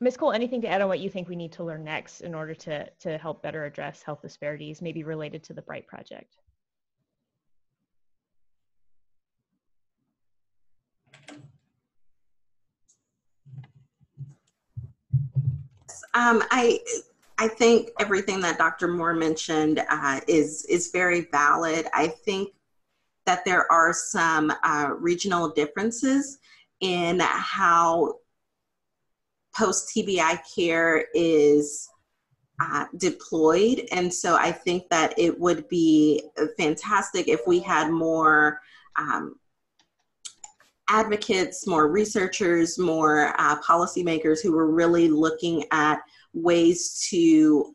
Ms. Cole, anything to add on what you think we need to learn next in order to, to help better address health disparities, maybe related to the BRITE project? Um, I I think everything that Dr. Moore mentioned uh, is is very valid. I think that there are some uh, regional differences in how post TBI care is uh, deployed. And so I think that it would be fantastic if we had more um, advocates, more researchers, more uh, policymakers who were really looking at ways to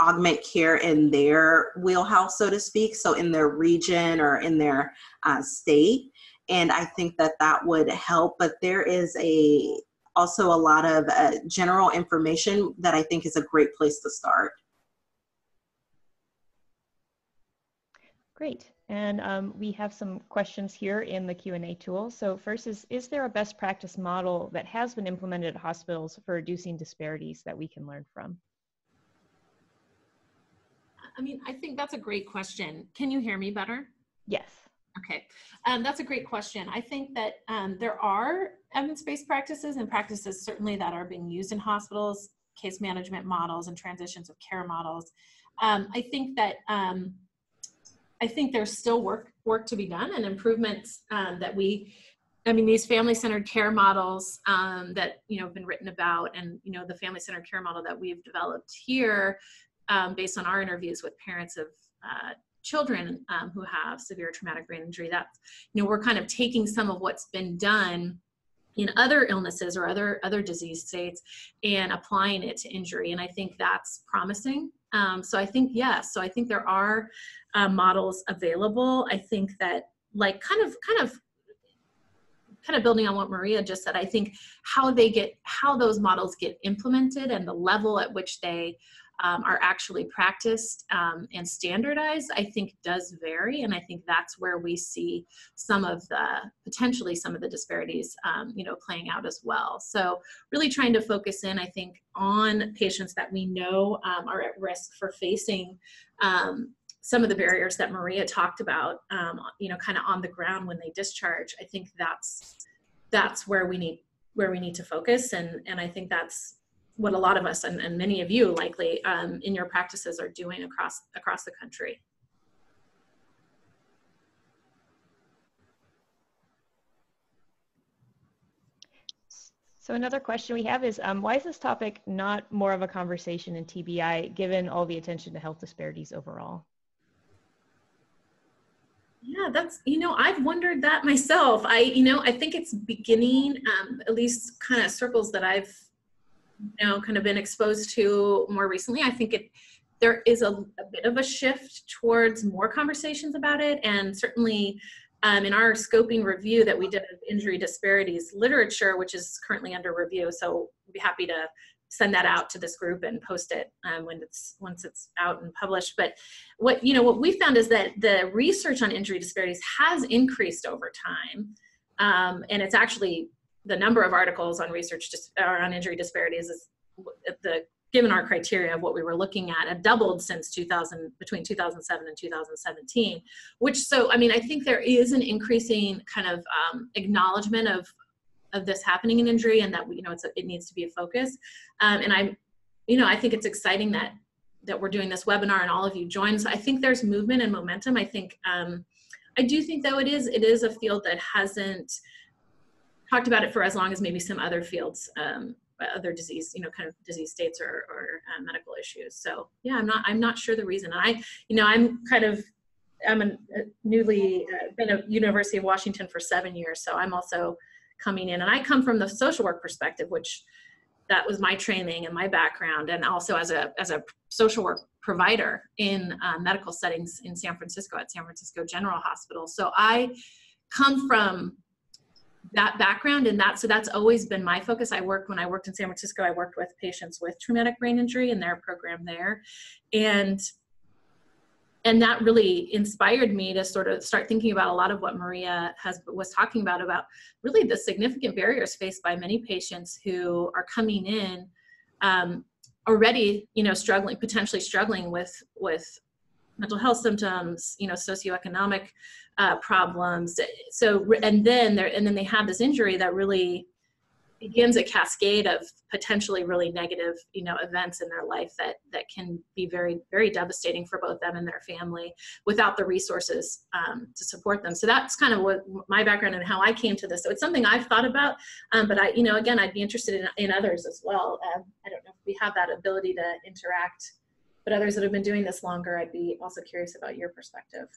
augment care in their wheelhouse, so to speak, so in their region or in their uh, state. And I think that that would help. But there is a also a lot of uh, general information that I think is a great place to start. Great. And um, we have some questions here in the Q&A tool. So first is, is there a best practice model that has been implemented at hospitals for reducing disparities that we can learn from? I mean, I think that's a great question. Can you hear me better? Yes. Okay, um, that's a great question. I think that um, there are evidence-based practices and practices certainly that are being used in hospitals case management models and transitions of care models. Um, I think that um, I think there's still work work to be done and improvements um, that we I mean, these family-centered care models um, that you know have been written about, and you know the family-centered care model that we've developed here, based on our interviews with parents of uh, children um, who have severe traumatic brain injury. That's you know we're kind of taking some of what's been done in other illnesses or other other disease states and applying it to injury, and I think that's promising. Um, so I think yes. So I think there are uh, models available. I think that like kind of kind of kind of building on what Maria just said, I think how they get, how those models get implemented and the level at which they um, are actually practiced um, and standardized, I think does vary. And I think that's where we see some of the, potentially some of the disparities, um, you know, playing out as well. So really trying to focus in, I think, on patients that we know um, are at risk for facing um, some of the barriers that Maria talked about, um, you know, kind of on the ground when they discharge, I think that's that's where we need where we need to focus, and and I think that's what a lot of us and, and many of you likely um, in your practices are doing across across the country. So another question we have is, um, why is this topic not more of a conversation in TBI, given all the attention to health disparities overall? Yeah, that's, you know, I've wondered that myself. I, you know, I think it's beginning, um, at least kind of circles that I've, you know, kind of been exposed to more recently. I think it, there is a, a bit of a shift towards more conversations about it. And certainly um, in our scoping review that we did of injury disparities literature, which is currently under review. So we'd be happy to send that out to this group and post it um, when it's once it's out and published. But what you know what we found is that the research on injury disparities has increased over time, um, and it's actually the number of articles on research dis- or on injury disparities is the given our criteria of what we were looking at have doubled since 2000 between 2007 and 2017 which so i mean i think there is an increasing kind of um, acknowledgement of of this happening in injury and that you know it's a, it needs to be a focus. Um, and i'm you know i think it's exciting that that we're doing this webinar and all of you join. So i think there's movement and momentum. I think um, i do think though it is it is a field that hasn't talked about it for as long as maybe some other fields um, other disease you know kind of disease states or, or uh, medical issues. So yeah i'm not i'm not sure the reason. And i you know i'm kind of i'm a, a newly uh, been at university of washington for seven years so i'm also coming in. And i come from the social work perspective which that was my training and my background and also as a as a social work provider in uh, medical settings in san francisco at san francisco general hospital. So i come from that background and that so that's always been my focus. I worked when i worked in san francisco i worked with patients with traumatic brain injury in their program there. And and that really inspired me to sort of start thinking about a lot of what Maria has was talking about about really the significant barriers faced by many patients who are coming in um, already, you know, struggling potentially struggling with with mental health symptoms, you know, socioeconomic uh, problems. So and then there and then they have this injury that really begins a cascade of potentially really negative you know events in their life that that can be very very devastating for both them and their family without the resources um, to support them. So that's kind of what my background and how i came to this. So it's something i've thought about um, but i you know again i'd be interested in, in others as well. Um, i don't know if we have that ability to interact but others that have been doing this longer i'd be also curious about your perspective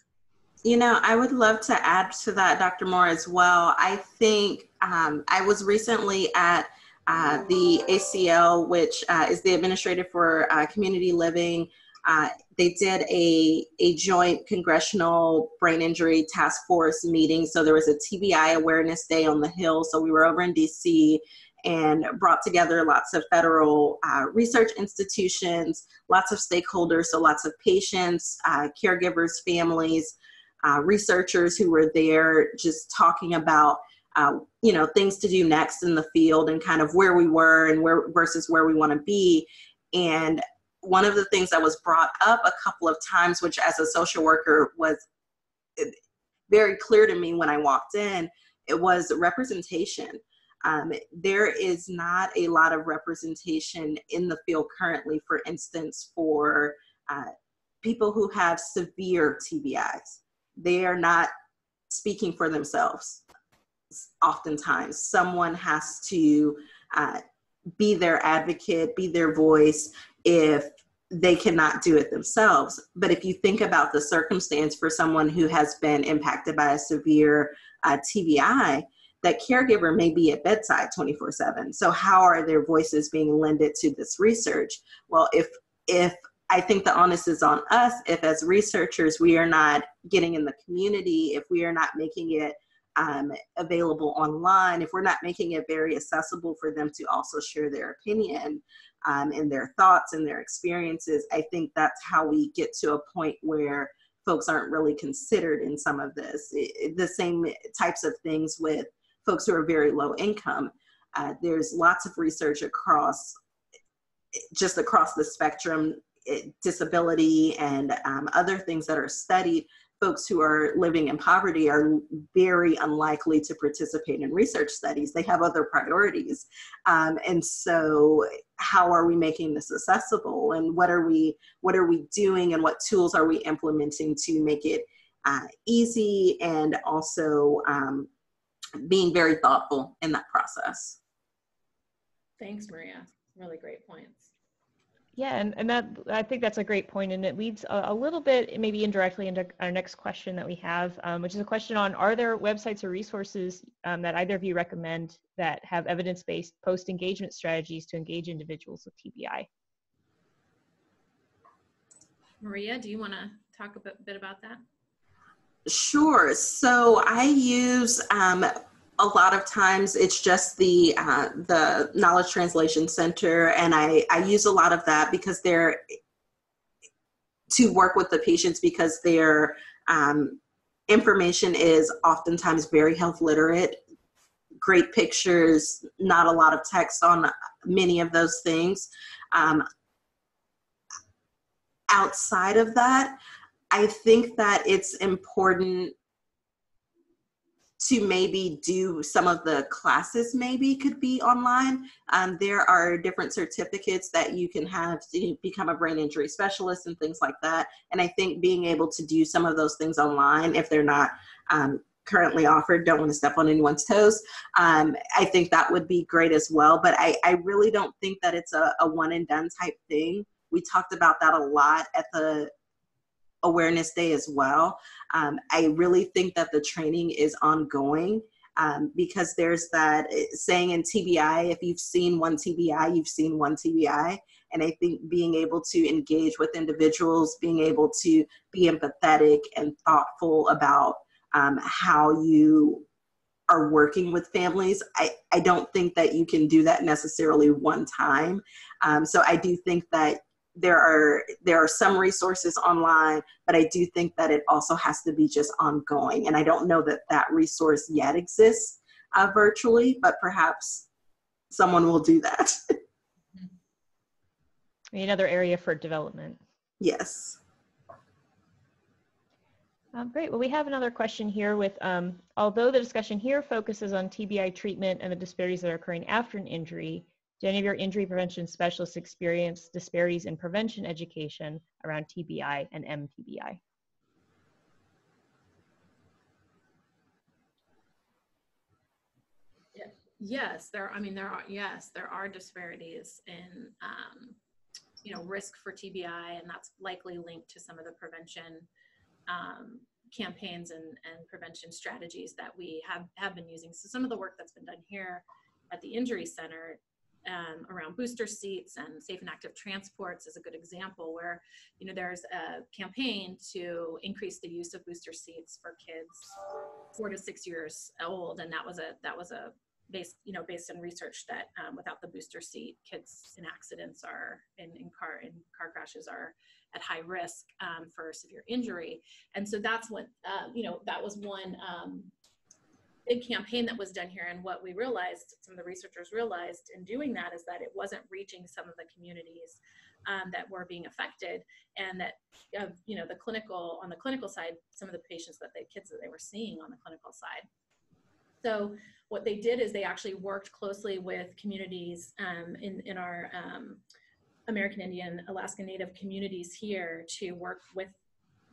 you know, I would love to add to that, Dr. Moore, as well. I think um, I was recently at uh, the ACL, which uh, is the Administrator for uh, Community Living. Uh, they did a, a joint congressional brain injury task force meeting. So there was a TBI awareness day on the Hill. So we were over in DC and brought together lots of federal uh, research institutions, lots of stakeholders, so lots of patients, uh, caregivers, families, uh, researchers who were there just talking about uh, you know things to do next in the field and kind of where we were and where versus where we want to be. And one of the things that was brought up a couple of times which as a social worker was very clear to me when i walked in it was representation Um, there is not a lot of representation in the field currently, for instance, for uh, people who have severe TBIs. They are not speaking for themselves. Oftentimes, someone has to uh, be their advocate, be their voice if they cannot do it themselves. But if you think about the circumstance for someone who has been impacted by a severe uh, TBI, that caregiver may be at bedside 24 7 so how are their voices being lended to this research? Well if if i think the onus is on us if as researchers we are not getting in the community if we are not making it um, available online if we're not making it very accessible for them to also share their opinion um, and their thoughts and their experiences i think that's how we get to a point where folks aren't really considered in some of this. It, the same types of things with folks who are very low income. Uh, there's lots of research across, just across the spectrum, it, disability and um, other things that are studied. Folks who are living in poverty are very unlikely to participate in research studies. They have other priorities. Um, and so how are we making this accessible and what are we what are we doing and what tools are we implementing to make it uh, easy and also um, being very thoughtful in that process. Thanks, Maria. Really great points. Yeah, and, and that I think that's a great point, and it leads a, a little bit, maybe indirectly, into our next question that we have, um, which is a question on: Are there websites or resources um, that either of you recommend that have evidence-based post-engagement strategies to engage individuals with TBI? Maria, do you want to talk a bit, bit about that? Sure. So I use um, a lot of times it's just the uh, the Knowledge Translation Center, and I I use a lot of that because they're to work with the patients because their um, information is oftentimes very health literate. Great pictures, not a lot of text on many of those things. Um, outside of that, I think that it's important to maybe do some of the classes maybe could be online. Um, there are different certificates that you can have to become a brain injury specialist and things like that. And i think being able to do some of those things online if they're not um, currently offered don't want to step on anyone's toes um, i think that would be great as well. But i, I really don't think that it's a, a one and done type thing. We talked about that a lot at the Awareness Day as well. Um, I really think that the training is ongoing um, because there's that eh, saying in TBI if you've seen one TBI, you've seen one TBI. And I think being able to engage with individuals, being able to be empathetic and thoughtful about um, how you are working with families, I, I don't think that you can do that necessarily one time. Um, so I do think that there are there are some resources online but i do think that it also has to be just ongoing. And i don't know that that resource yet exists uh, virtually but perhaps someone will do that. *laughs* Another area for development. Yes. Um, great. Well, we have another question here with, um, although the discussion here focuses on TBI treatment and the disparities that are occurring after an injury, do any of your injury prevention specialists experience disparities in prevention education around TBI and MTBI? Yes, there. I mean, there are. Yes, there are disparities in, um, you know, risk for TBI, and that's likely linked to some of the prevention um, campaigns and, and prevention strategies that we have have been using. So some of the work that's been done here at the Injury Center um, around booster seats and safe and active transports is a good example where you know there's a campaign to increase the use of booster seats for kids four to six years old. And that was a that was a based you know based on research that um, without the booster seat kids in accidents are in, in car in car crashes are at high risk um, for severe injury. And so that's what uh, you know that was one um, big campaign that was done here and what we realized some of the researchers realized in doing that is that it wasn't reaching some of the communities um, that were being affected and that uh, you know the clinical on the clinical side some of the patients that the kids that they were seeing on the clinical side. So what they did is they actually worked closely with communities um, in, in our um, American Indian, Alaska Native communities here to work with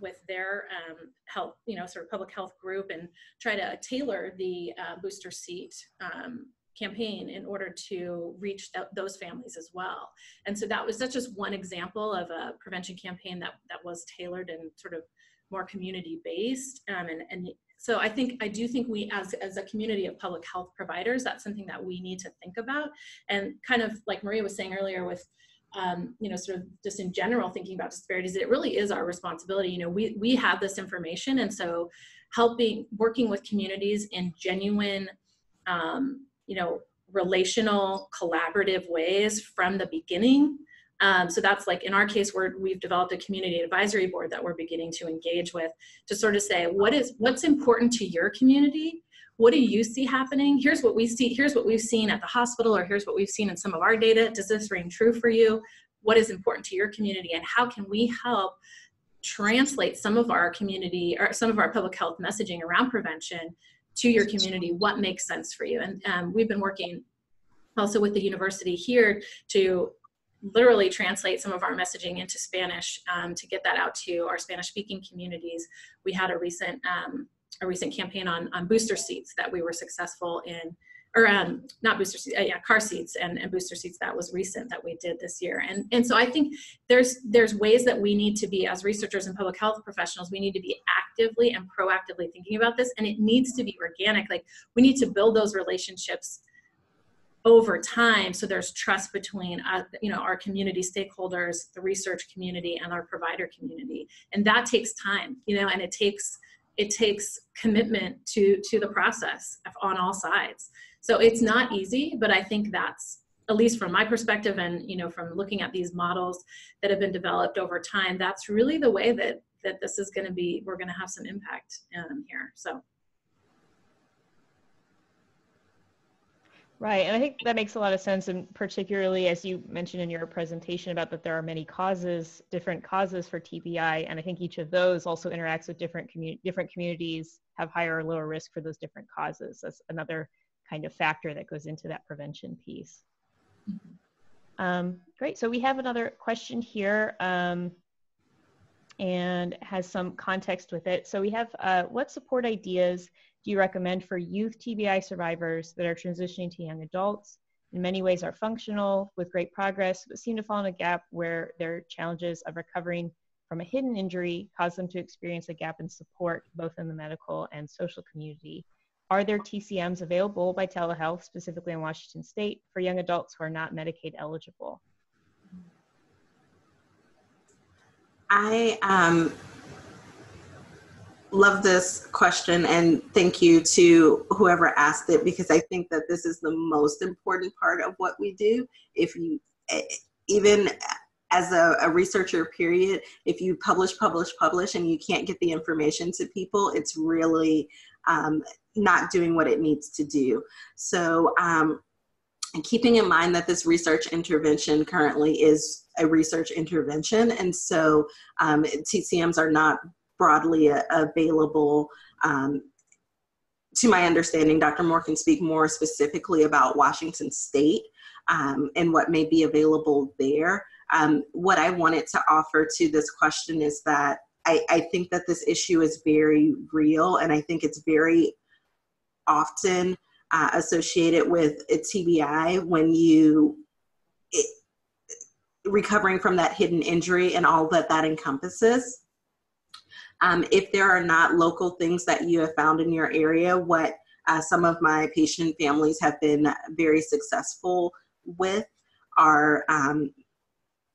with their um, health, you know, sort of public health group and try to tailor the uh, booster seat um, campaign in order to reach th- those families as well. And so that was that's just one example of a prevention campaign that that was tailored and sort of more community based. Um, and and so I think I do think we as as a community of public health providers, that's something that we need to think about. And kind of like Maria was saying earlier with um, you know, sort of just in general thinking about disparities, it really is our responsibility. You know, we we have this information, and so helping working with communities in genuine um, you know, relational, collaborative ways from the beginning. Um, so that's like in our case, where we've developed a community advisory board that we're beginning to engage with to sort of say what is what's important to your community. What do you see happening? Here's what we see. Here's what we've seen at the hospital, or here's what we've seen in some of our data. Does this ring true for you? What is important to your community, and how can we help translate some of our community or some of our public health messaging around prevention to your community what makes sense for you and um, we've been working also with the university here to literally translate some of our messaging into spanish um, to get that out to our spanish speaking communities we had a recent um, a recent campaign on on booster seats that we were successful in or um, not booster seats, uh, yeah, car seats and, and booster seats. That was recent that we did this year, and and so I think there's there's ways that we need to be as researchers and public health professionals. We need to be actively and proactively thinking about this, and it needs to be organic. Like we need to build those relationships over time so there's trust between uh, you know our community stakeholders the research community and our provider community and that takes time you know and it takes it takes commitment to to the process on all sides. So it's not easy, but I think that's at least from my perspective and you know from looking at these models that have been developed over time that's really the way that that this is going to be we're going to have some impact um, here. So right and i think that makes a lot of sense and particularly as you mentioned in your presentation about that there are many causes different causes for tbi and i think each of those also interacts with different community different communities have higher or lower risk for those different causes that's another kind of factor that goes into that prevention piece. Um, great, so we have another question here um, and has some context with it. So we have, uh, what support ideas do you recommend for youth TBI survivors that are transitioning to young adults? In many ways are functional with great progress, but seem to fall in a gap where their challenges of recovering from a hidden injury cause them to experience a gap in support, both in the medical and social community. Are there TCMs available by telehealth, specifically in Washington state, for young adults who are not Medicaid eligible? I um, love this question and thank you to whoever asked it because I think that this is the most important part of what we do. If you, even as a, a, researcher period if you publish publish publish and you can't get the information to people it's really um, not doing what it needs to do. So, um, and keeping in mind that this research intervention currently is a research intervention, and so um, TCMs are not broadly available. Um, to my understanding, Dr. Moore can speak more specifically about Washington State um, and what may be available there. Um, what I wanted to offer to this question is that I, I think that this issue is very real, and I think it's very often uh, associated with a TBI when you it, recovering from that hidden injury and all that that encompasses. Um, if there are not local things that you have found in your area, what uh, some of my patient families have been very successful with are um,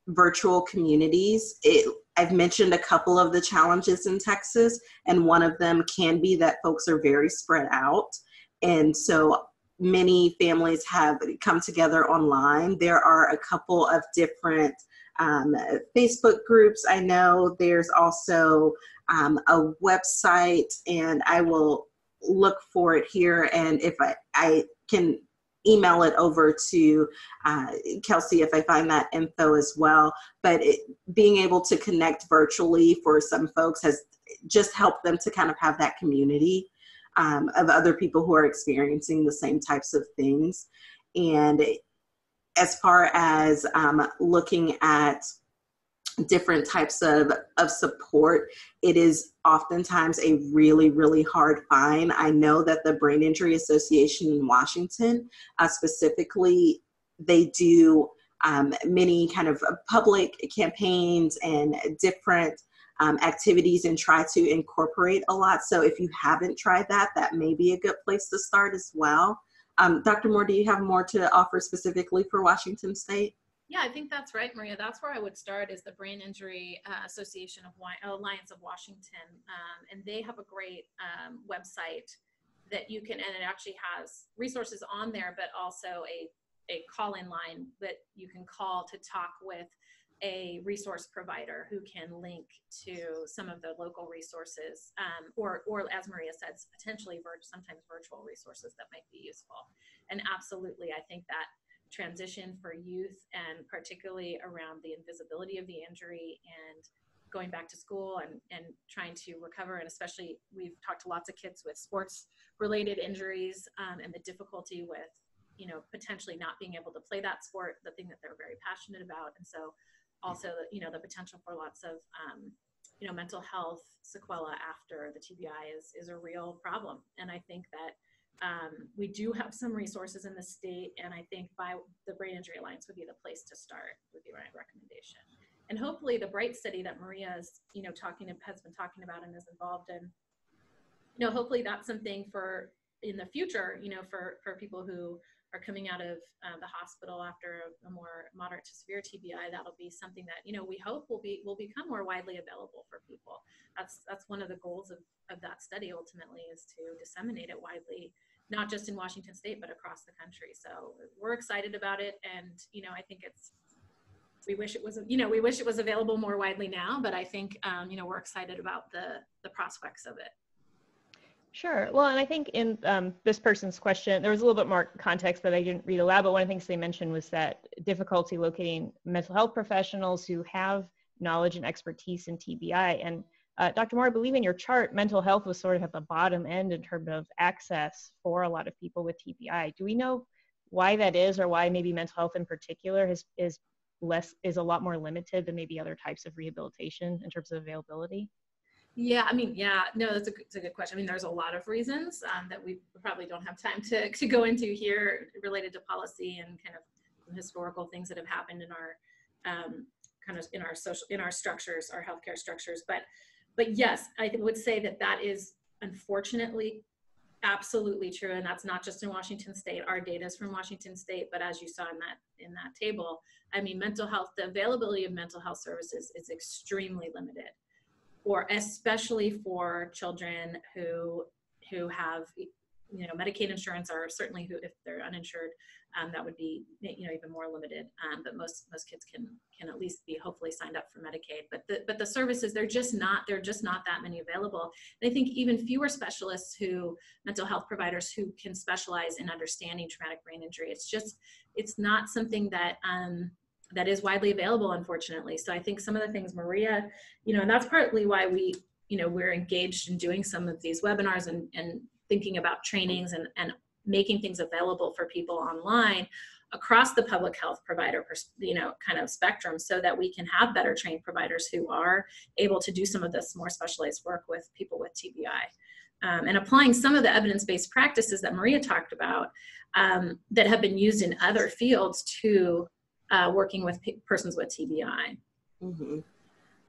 virtual communities. It, I've mentioned a couple of the challenges in Texas, and one of them can be that folks are very spread out. And so many families have come together online. There are a couple of different um, Facebook groups. I know there's also um, a website, and I will look for it here. And if I, I can email it over to uh, Kelsey if I find that info as well. But it, being able to connect virtually for some folks has just helped them to kind of have that community. um, of other people who are experiencing the same types of things. And as far as um, looking at different types of, of support, it is oftentimes a really, really hard find. I know that the Brain Injury Association in Washington, uh, specifically, they do um, many kind of public campaigns and different um, activities and try to incorporate a lot. So if you haven't tried that, that may be a good place to start as well. Um, Dr. Moore, do you have more to offer specifically for Washington State? Yeah, I think that's right, Maria. That's where I would start is the Brain Injury uh, Association of Alliance of Washington, um, and they have a great um, website that you can, and it actually has resources on there, but also a a call-in line that you can call to talk with a resource provider who can link to some of the local resources um, or, or as Maria said, potentially vir- sometimes virtual resources that might be useful. And absolutely, I think that transition for youth and particularly around the invisibility of the injury and going back to school and, and trying to recover. And especially we've talked to lots of kids with sports related injuries um, and the difficulty with you know potentially not being able to play that sport the thing that they're very passionate about. And so also you know the potential for lots of um, you know mental health sequela after the TBI is is a real problem. And I think that um, we do have some resources in the state and I think by the Brain Injury Alliance would be the place to start would be my recommendation and hopefully the BRITE study that Maria is you know talking has been talking about and is involved in you know hopefully that's something for in the future you know for for people who are coming out of uh, the hospital after a, a, more moderate to severe TBI, that'll be something that you know we hope will be will become more widely available for people. That's that's one of the goals of, of that study ultimately is to disseminate it widely, not just in Washington State but across the country. So we're excited about it, and you know I think it's we wish it was you know we wish it was available more widely now, but I think um, you know we're excited about the the prospects of it. Sure. Well, and I think in um, this person's question, there was a little bit more context that I didn't read aloud, but one of the things they mentioned was that difficulty locating mental health professionals who have knowledge and expertise in TBI. And uh, Dr. Moore, I believe in your chart, mental health was sort of at the bottom end in terms of access for a lot of people with TBI. Do we know why that is or why maybe mental health in particular is, is less is a lot more limited than maybe other types of rehabilitation in terms of availability? Yeah, I mean, yeah, no, that's a, that's a good question. I mean, there's a lot of reasons um, that we probably don't have time to, to go into here related to policy and kind of historical things that have happened in our um, kind of in our social in our structures, our healthcare structures. But but yes, I would say that that is unfortunately absolutely true, and that's not just in Washington State. Our data is from Washington State, but as you saw in that in that table, I mean, mental health, the availability of mental health services is extremely limited or especially for children who who have you know medicaid insurance are certainly who if they're uninsured um, that would be you know even more limited. Um, but most most kids can can at least be hopefully signed up for medicaid. But the but the services they're just not they're just not that many available. And i think even fewer specialists who mental health providers who can specialize in understanding traumatic brain injury it's just it's not something that um, that is widely available unfortunately. So i think some of the things maria you know and that's partly why we you know we're engaged in doing some of these webinars and, and thinking about trainings and, and making things available for people online across the public health provider you know kind of spectrum so that we can have better trained providers who are able to do some of this more specialized work with people with tbi um, and applying some of the evidence-based practices that maria talked about um, that have been used in other fields to uh, working with persons with TBI. Mm-hmm.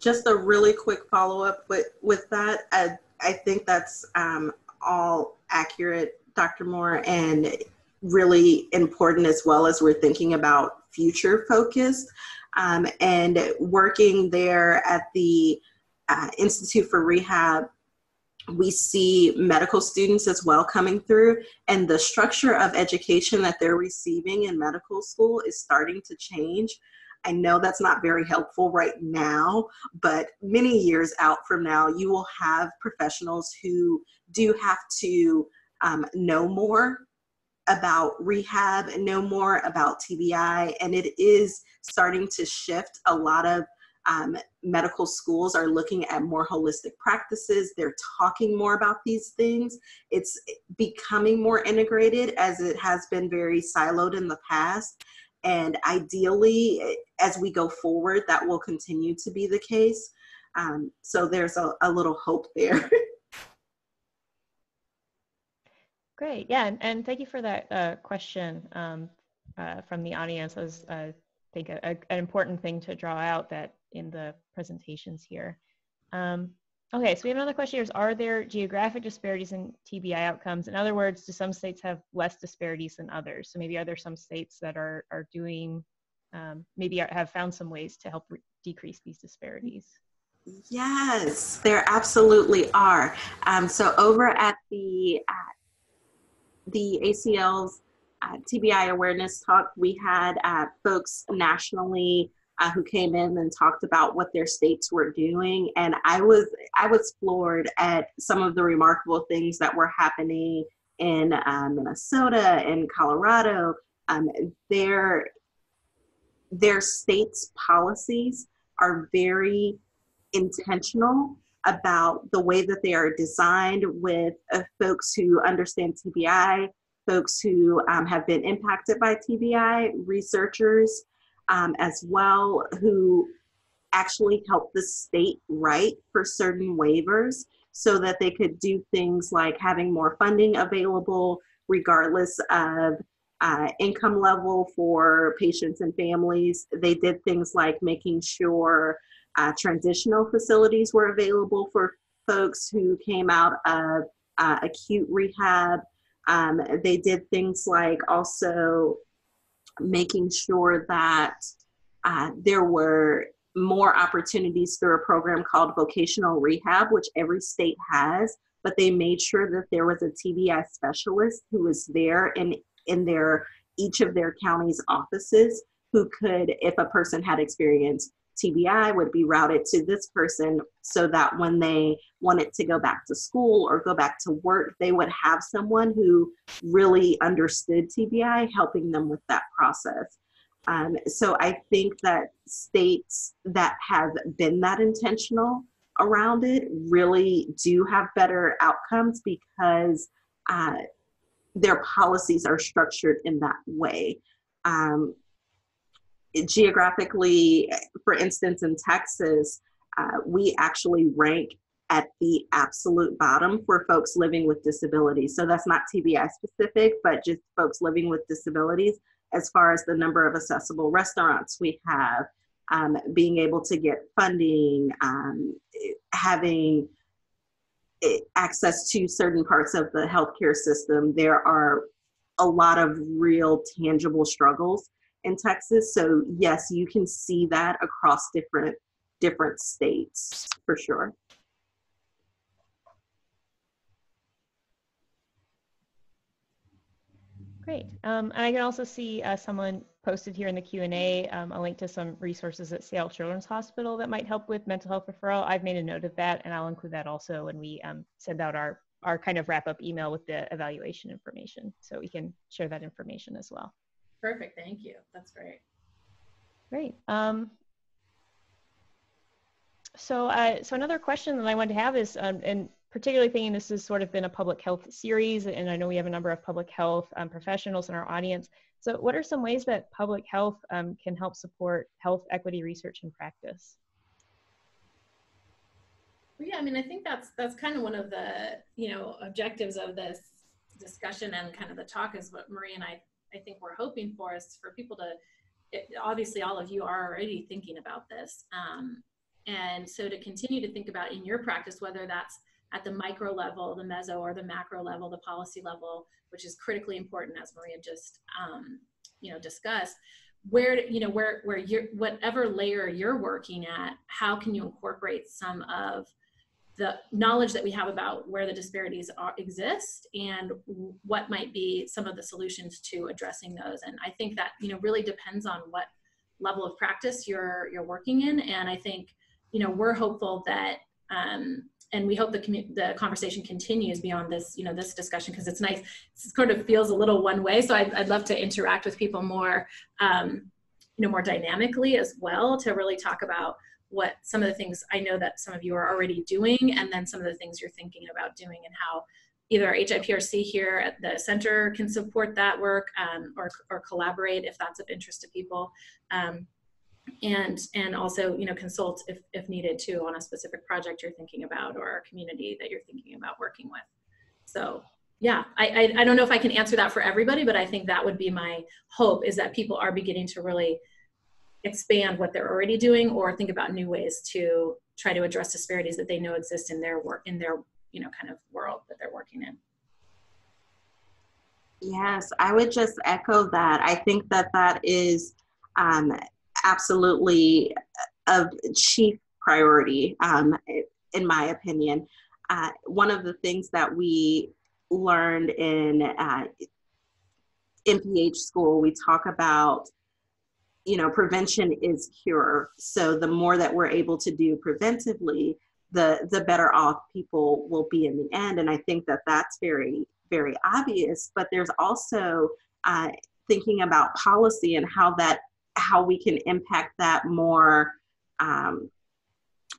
Just a really quick follow up with, with that. I, I think that's um, all accurate, Dr. Moore, and really important as well as we're thinking about future focused um, and working there at the uh, Institute for Rehab we see medical students as well coming through and the structure of education that they're receiving in medical school is starting to change i know that's not very helpful right now but many years out from now you will have professionals who do have to um, know more about rehab and know more about tbi and it is starting to shift a lot of um, medical schools are looking at more holistic practices. They're talking more about these things. It's becoming more integrated as it has been very siloed in the past. And ideally, as we go forward, that will continue to be the case. Um, so there's a, a little hope there. *laughs* Great, yeah, and, and thank you for that uh, question um, uh, from the audience. Uh, I think a, a, an important thing to draw out that in the presentations here. Um, okay, so we have another question here: is, Are there geographic disparities in TBI outcomes? In other words, do some states have less disparities than others? So maybe are there some states that are are doing um, maybe have found some ways to help decrease these disparities? Yes, there absolutely are. Um, so over at the uh, the ACL's uh, TBI awareness talk, we had uh, folks nationally uh, who came in and talked about what their states were doing, and I was I was floored at some of the remarkable things that were happening in uh, Minnesota and Colorado. Um, their their states' policies are very intentional about the way that they are designed with uh, folks who understand TBI, folks who um, have been impacted by TBI, researchers um, as well, who actually helped the state write for certain waivers so that they could do things like having more funding available regardless of uh, income level for patients and families. They did things like making sure uh, transitional facilities were available for folks who came out of uh, acute rehab. Um, they did things like also making sure that uh, there were more opportunities through a program called vocational rehab, which every state has. But they made sure that there was a TBI specialist who was there in in their each of their counties offices who could, if a person had experience TBI would be routed to this person so that when they wanted to go back to school or go back to work, they would have someone who really understood TBI helping them with that process. Um, so I think that states that have been that intentional around it really do have better outcomes because uh, their policies are structured in that way. Um, geographically, for instance, in Texas, uh, we actually rank at the absolute bottom for folks living with disabilities. So that's not TBI specific, but just folks living with disabilities as far as the number of accessible restaurants we have, um, being able to get funding, um, having eh, access to certain parts of the healthcare system. There are a lot of real tangible struggles in Texas. So yes, you can see that across different different states for sure. Great. Um, and I can also see uh, someone posted here in the Q&A um, a link to some resources at Seattle Children's Hospital that might help with mental health referral. I've made a note of that and I'll include that also when we um, send out our, our kind of wrap up email with the evaluation information. So we can share that information as well. Perfect. Thank you. That's great. Great. Um, so, uh, so another question that I wanted to have is, um, and particularly thinking this has sort of been a public health series, and I know we have a number of public health um, professionals in our audience. So, what are some ways that public health um, can help support health equity research and practice? Well, yeah, I mean, I think that's that's kind of one of the you know objectives of this discussion and kind of the talk is what Marie and I I think we're hoping for is for people to, it, obviously all of you are already thinking about this. Um, and so to continue to think about in your practice, whether that's at the micro level, the meso or the macro level, the policy level, which is critically important as Maria just, um, you know, discussed, where, you know, where, where you're, whatever layer you're working at, how can you incorporate some of the knowledge that we have about where the disparities are, exist and what might be some of the solutions to addressing those. And I think that you know really depends on what level of practice you're you're working in. And I think you know we're hopeful that um, and we hope the the conversation continues beyond this you know this discussion because it's nice. It sort of feels a little one way. So I'd, I'd love to interact with people more. Um, you know more dynamically as well to really talk about what some of the things I know that some of you are already doing, and then some of the things you're thinking about doing, and how either our HIPRC here at the center can support that work um, or, or collaborate if that's of interest to people. Um, and and also you know consult if, if needed too on a specific project you're thinking about or a community that you're thinking about working with so yeah I, I, I don't know if i can answer that for everybody but i think that would be my hope is that people are beginning to really expand what they're already doing or think about new ways to try to address disparities that they know exist in their work in their you know kind of world that they're working in. Yes i would just echo that. I think that that is um, absolutely a chief priority um, in my opinion. Uh, one of the things that we learned in uh, MPH school, we talk about, you know, prevention is cure. So the more that we're able to do preventively, the the better off people will be in the end. And I think that that's very very obvious. But there's also uh, thinking about policy and how that how we can impact that more um,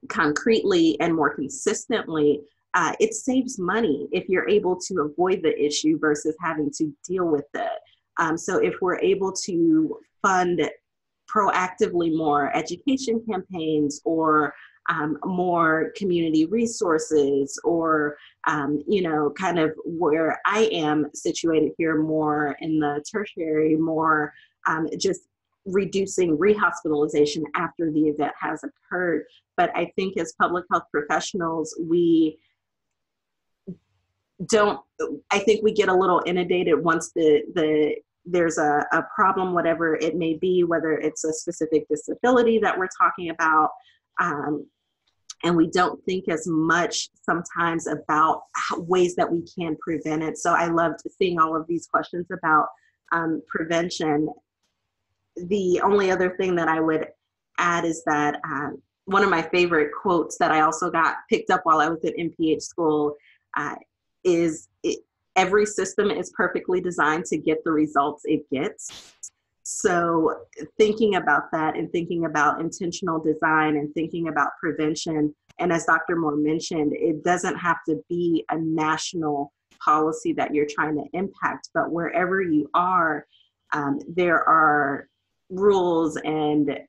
concretely and more consistently uh, it saves money if you're able to avoid the issue versus having to deal with it. Um, so if we're able to fund proactively more education campaigns or um, more community resources or um, you know kind of where i am situated here more in the tertiary more um, just reducing rehospitalization after the event has occurred. But i think as public health professionals we don't i think we get a little inundated once the the there's a, a problem whatever it may be whether it's a specific disability that we're talking about um, and we don't think as much sometimes about ways that we can prevent it. So i loved seeing all of these questions about um, prevention. The only other thing that i would add is that um, one of my favorite quotes that i also got picked up while i was at MPH school uh, is every system is perfectly designed to get the results it gets. So, thinking about that and thinking about intentional design and thinking about prevention, and as Dr. Moore mentioned, it doesn't have to be a national policy that you're trying to impact, but wherever you are, um, there are rules and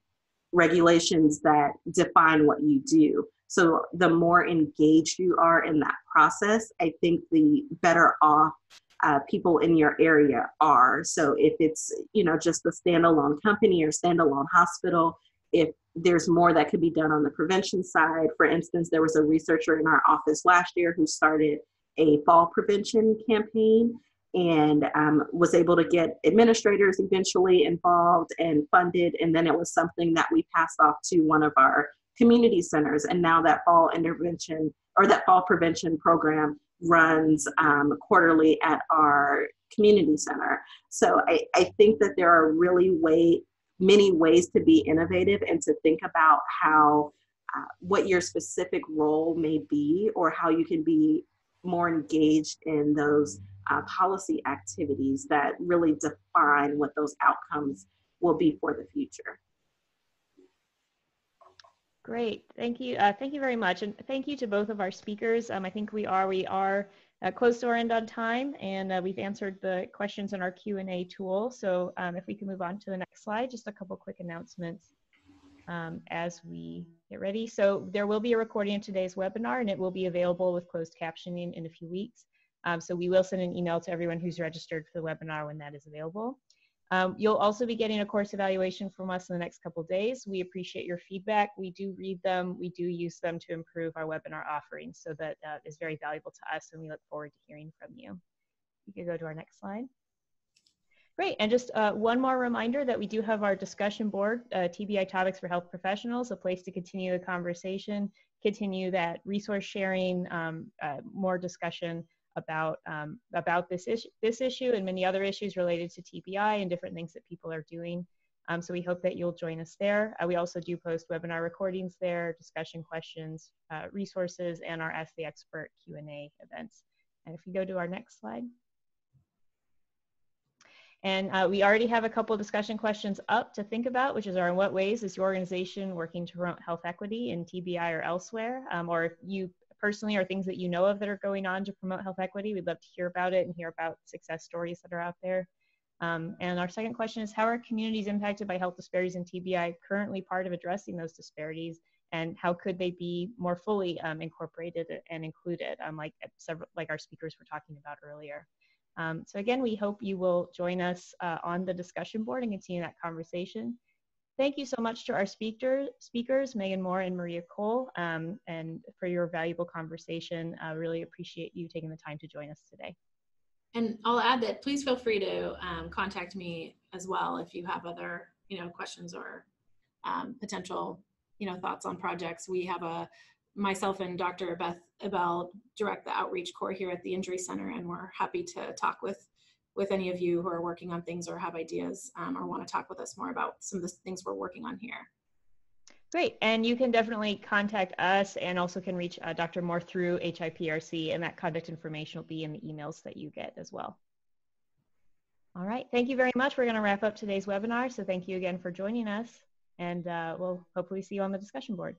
regulations that define what you do. So the more engaged you are in that process, I think the better off uh, people in your area are. So if it's you know just a standalone company or standalone hospital, if there's more that could be done on the prevention side. For instance, there was a researcher in our office last year who started a fall prevention campaign and um, was able to get administrators eventually involved and funded. And then it was something that we passed off to one of our community centers. And now that fall intervention or that fall prevention program runs um, quarterly at our community center. So I, I think that there are really way, many ways to be innovative and to think about how uh, what your specific role may be or how you can be more engaged in those uh, policy activities that really define what those outcomes will be for the future. Great, thank you. Uh, thank you very much. And thank you to both of our speakers. Um, I think we are, we are uh, close to our end on time and uh, we've answered the questions in our Q&A tool. So um, if we can move on to the next slide, just a couple quick announcements um, as we get ready. So there will be a recording of today's webinar and it will be available with closed captioning in a few weeks. Um, so we will send an email to everyone who's registered for the webinar when that is available. Um, you'll also be getting a course evaluation from us in the next couple days. We appreciate your feedback. We do read them. We do use them to improve our webinar offerings. So that uh, is very valuable to us and we look forward to hearing from you. You can go to our next slide. Great, and just uh, one more reminder that we do have our discussion board, uh, TBI Topics for Health Professionals, a place to continue the conversation, continue that resource sharing, um, uh, more discussion about um, about this issue, this issue and many other issues related to TBI and different things that people are doing. Um, so we hope that you'll join us there. Uh, we also do post webinar recordings there, discussion questions, uh, resources, and our Ask the Expert Q&A events. And if you go to our next slide. And uh, we already have a couple discussion questions up to think about, which is are in what ways is your organization working to promote health equity in TBI or elsewhere? Um, or if you personally are things that you know of that are going on to promote health equity, we'd love to hear about it and hear about success stories that are out there. Um, and our second question is how are communities impacted by health disparities in TBI currently part of addressing those disparities? And how could they be more fully um, incorporated and included, um, like several, like our speakers were talking about earlier? Um, so again, we hope you will join us uh, on the discussion board and continue that conversation. Thank you so much to our speaker, speakers, Megan Moore and Maria Cole, um, and for your valuable conversation. I really appreciate you taking the time to join us today. And I'll add that please feel free to um, contact me as well if you have other, you know, questions or um, potential, you know, thoughts on projects. We have a myself and Dr. Beth Ebel direct the outreach core here at the Injury Center, and we're happy to talk with with any of you who are working on things or have ideas um, or want to talk with us more about some of the things we're working on here. Great, and you can definitely contact us and also can reach uh, Dr. Moore through HIPRC, and that contact information will be in the emails that you get as well. All right, thank you very much. We're going to wrap up today's webinar, so thank you again for joining us, and uh, we'll hopefully see you on the discussion board.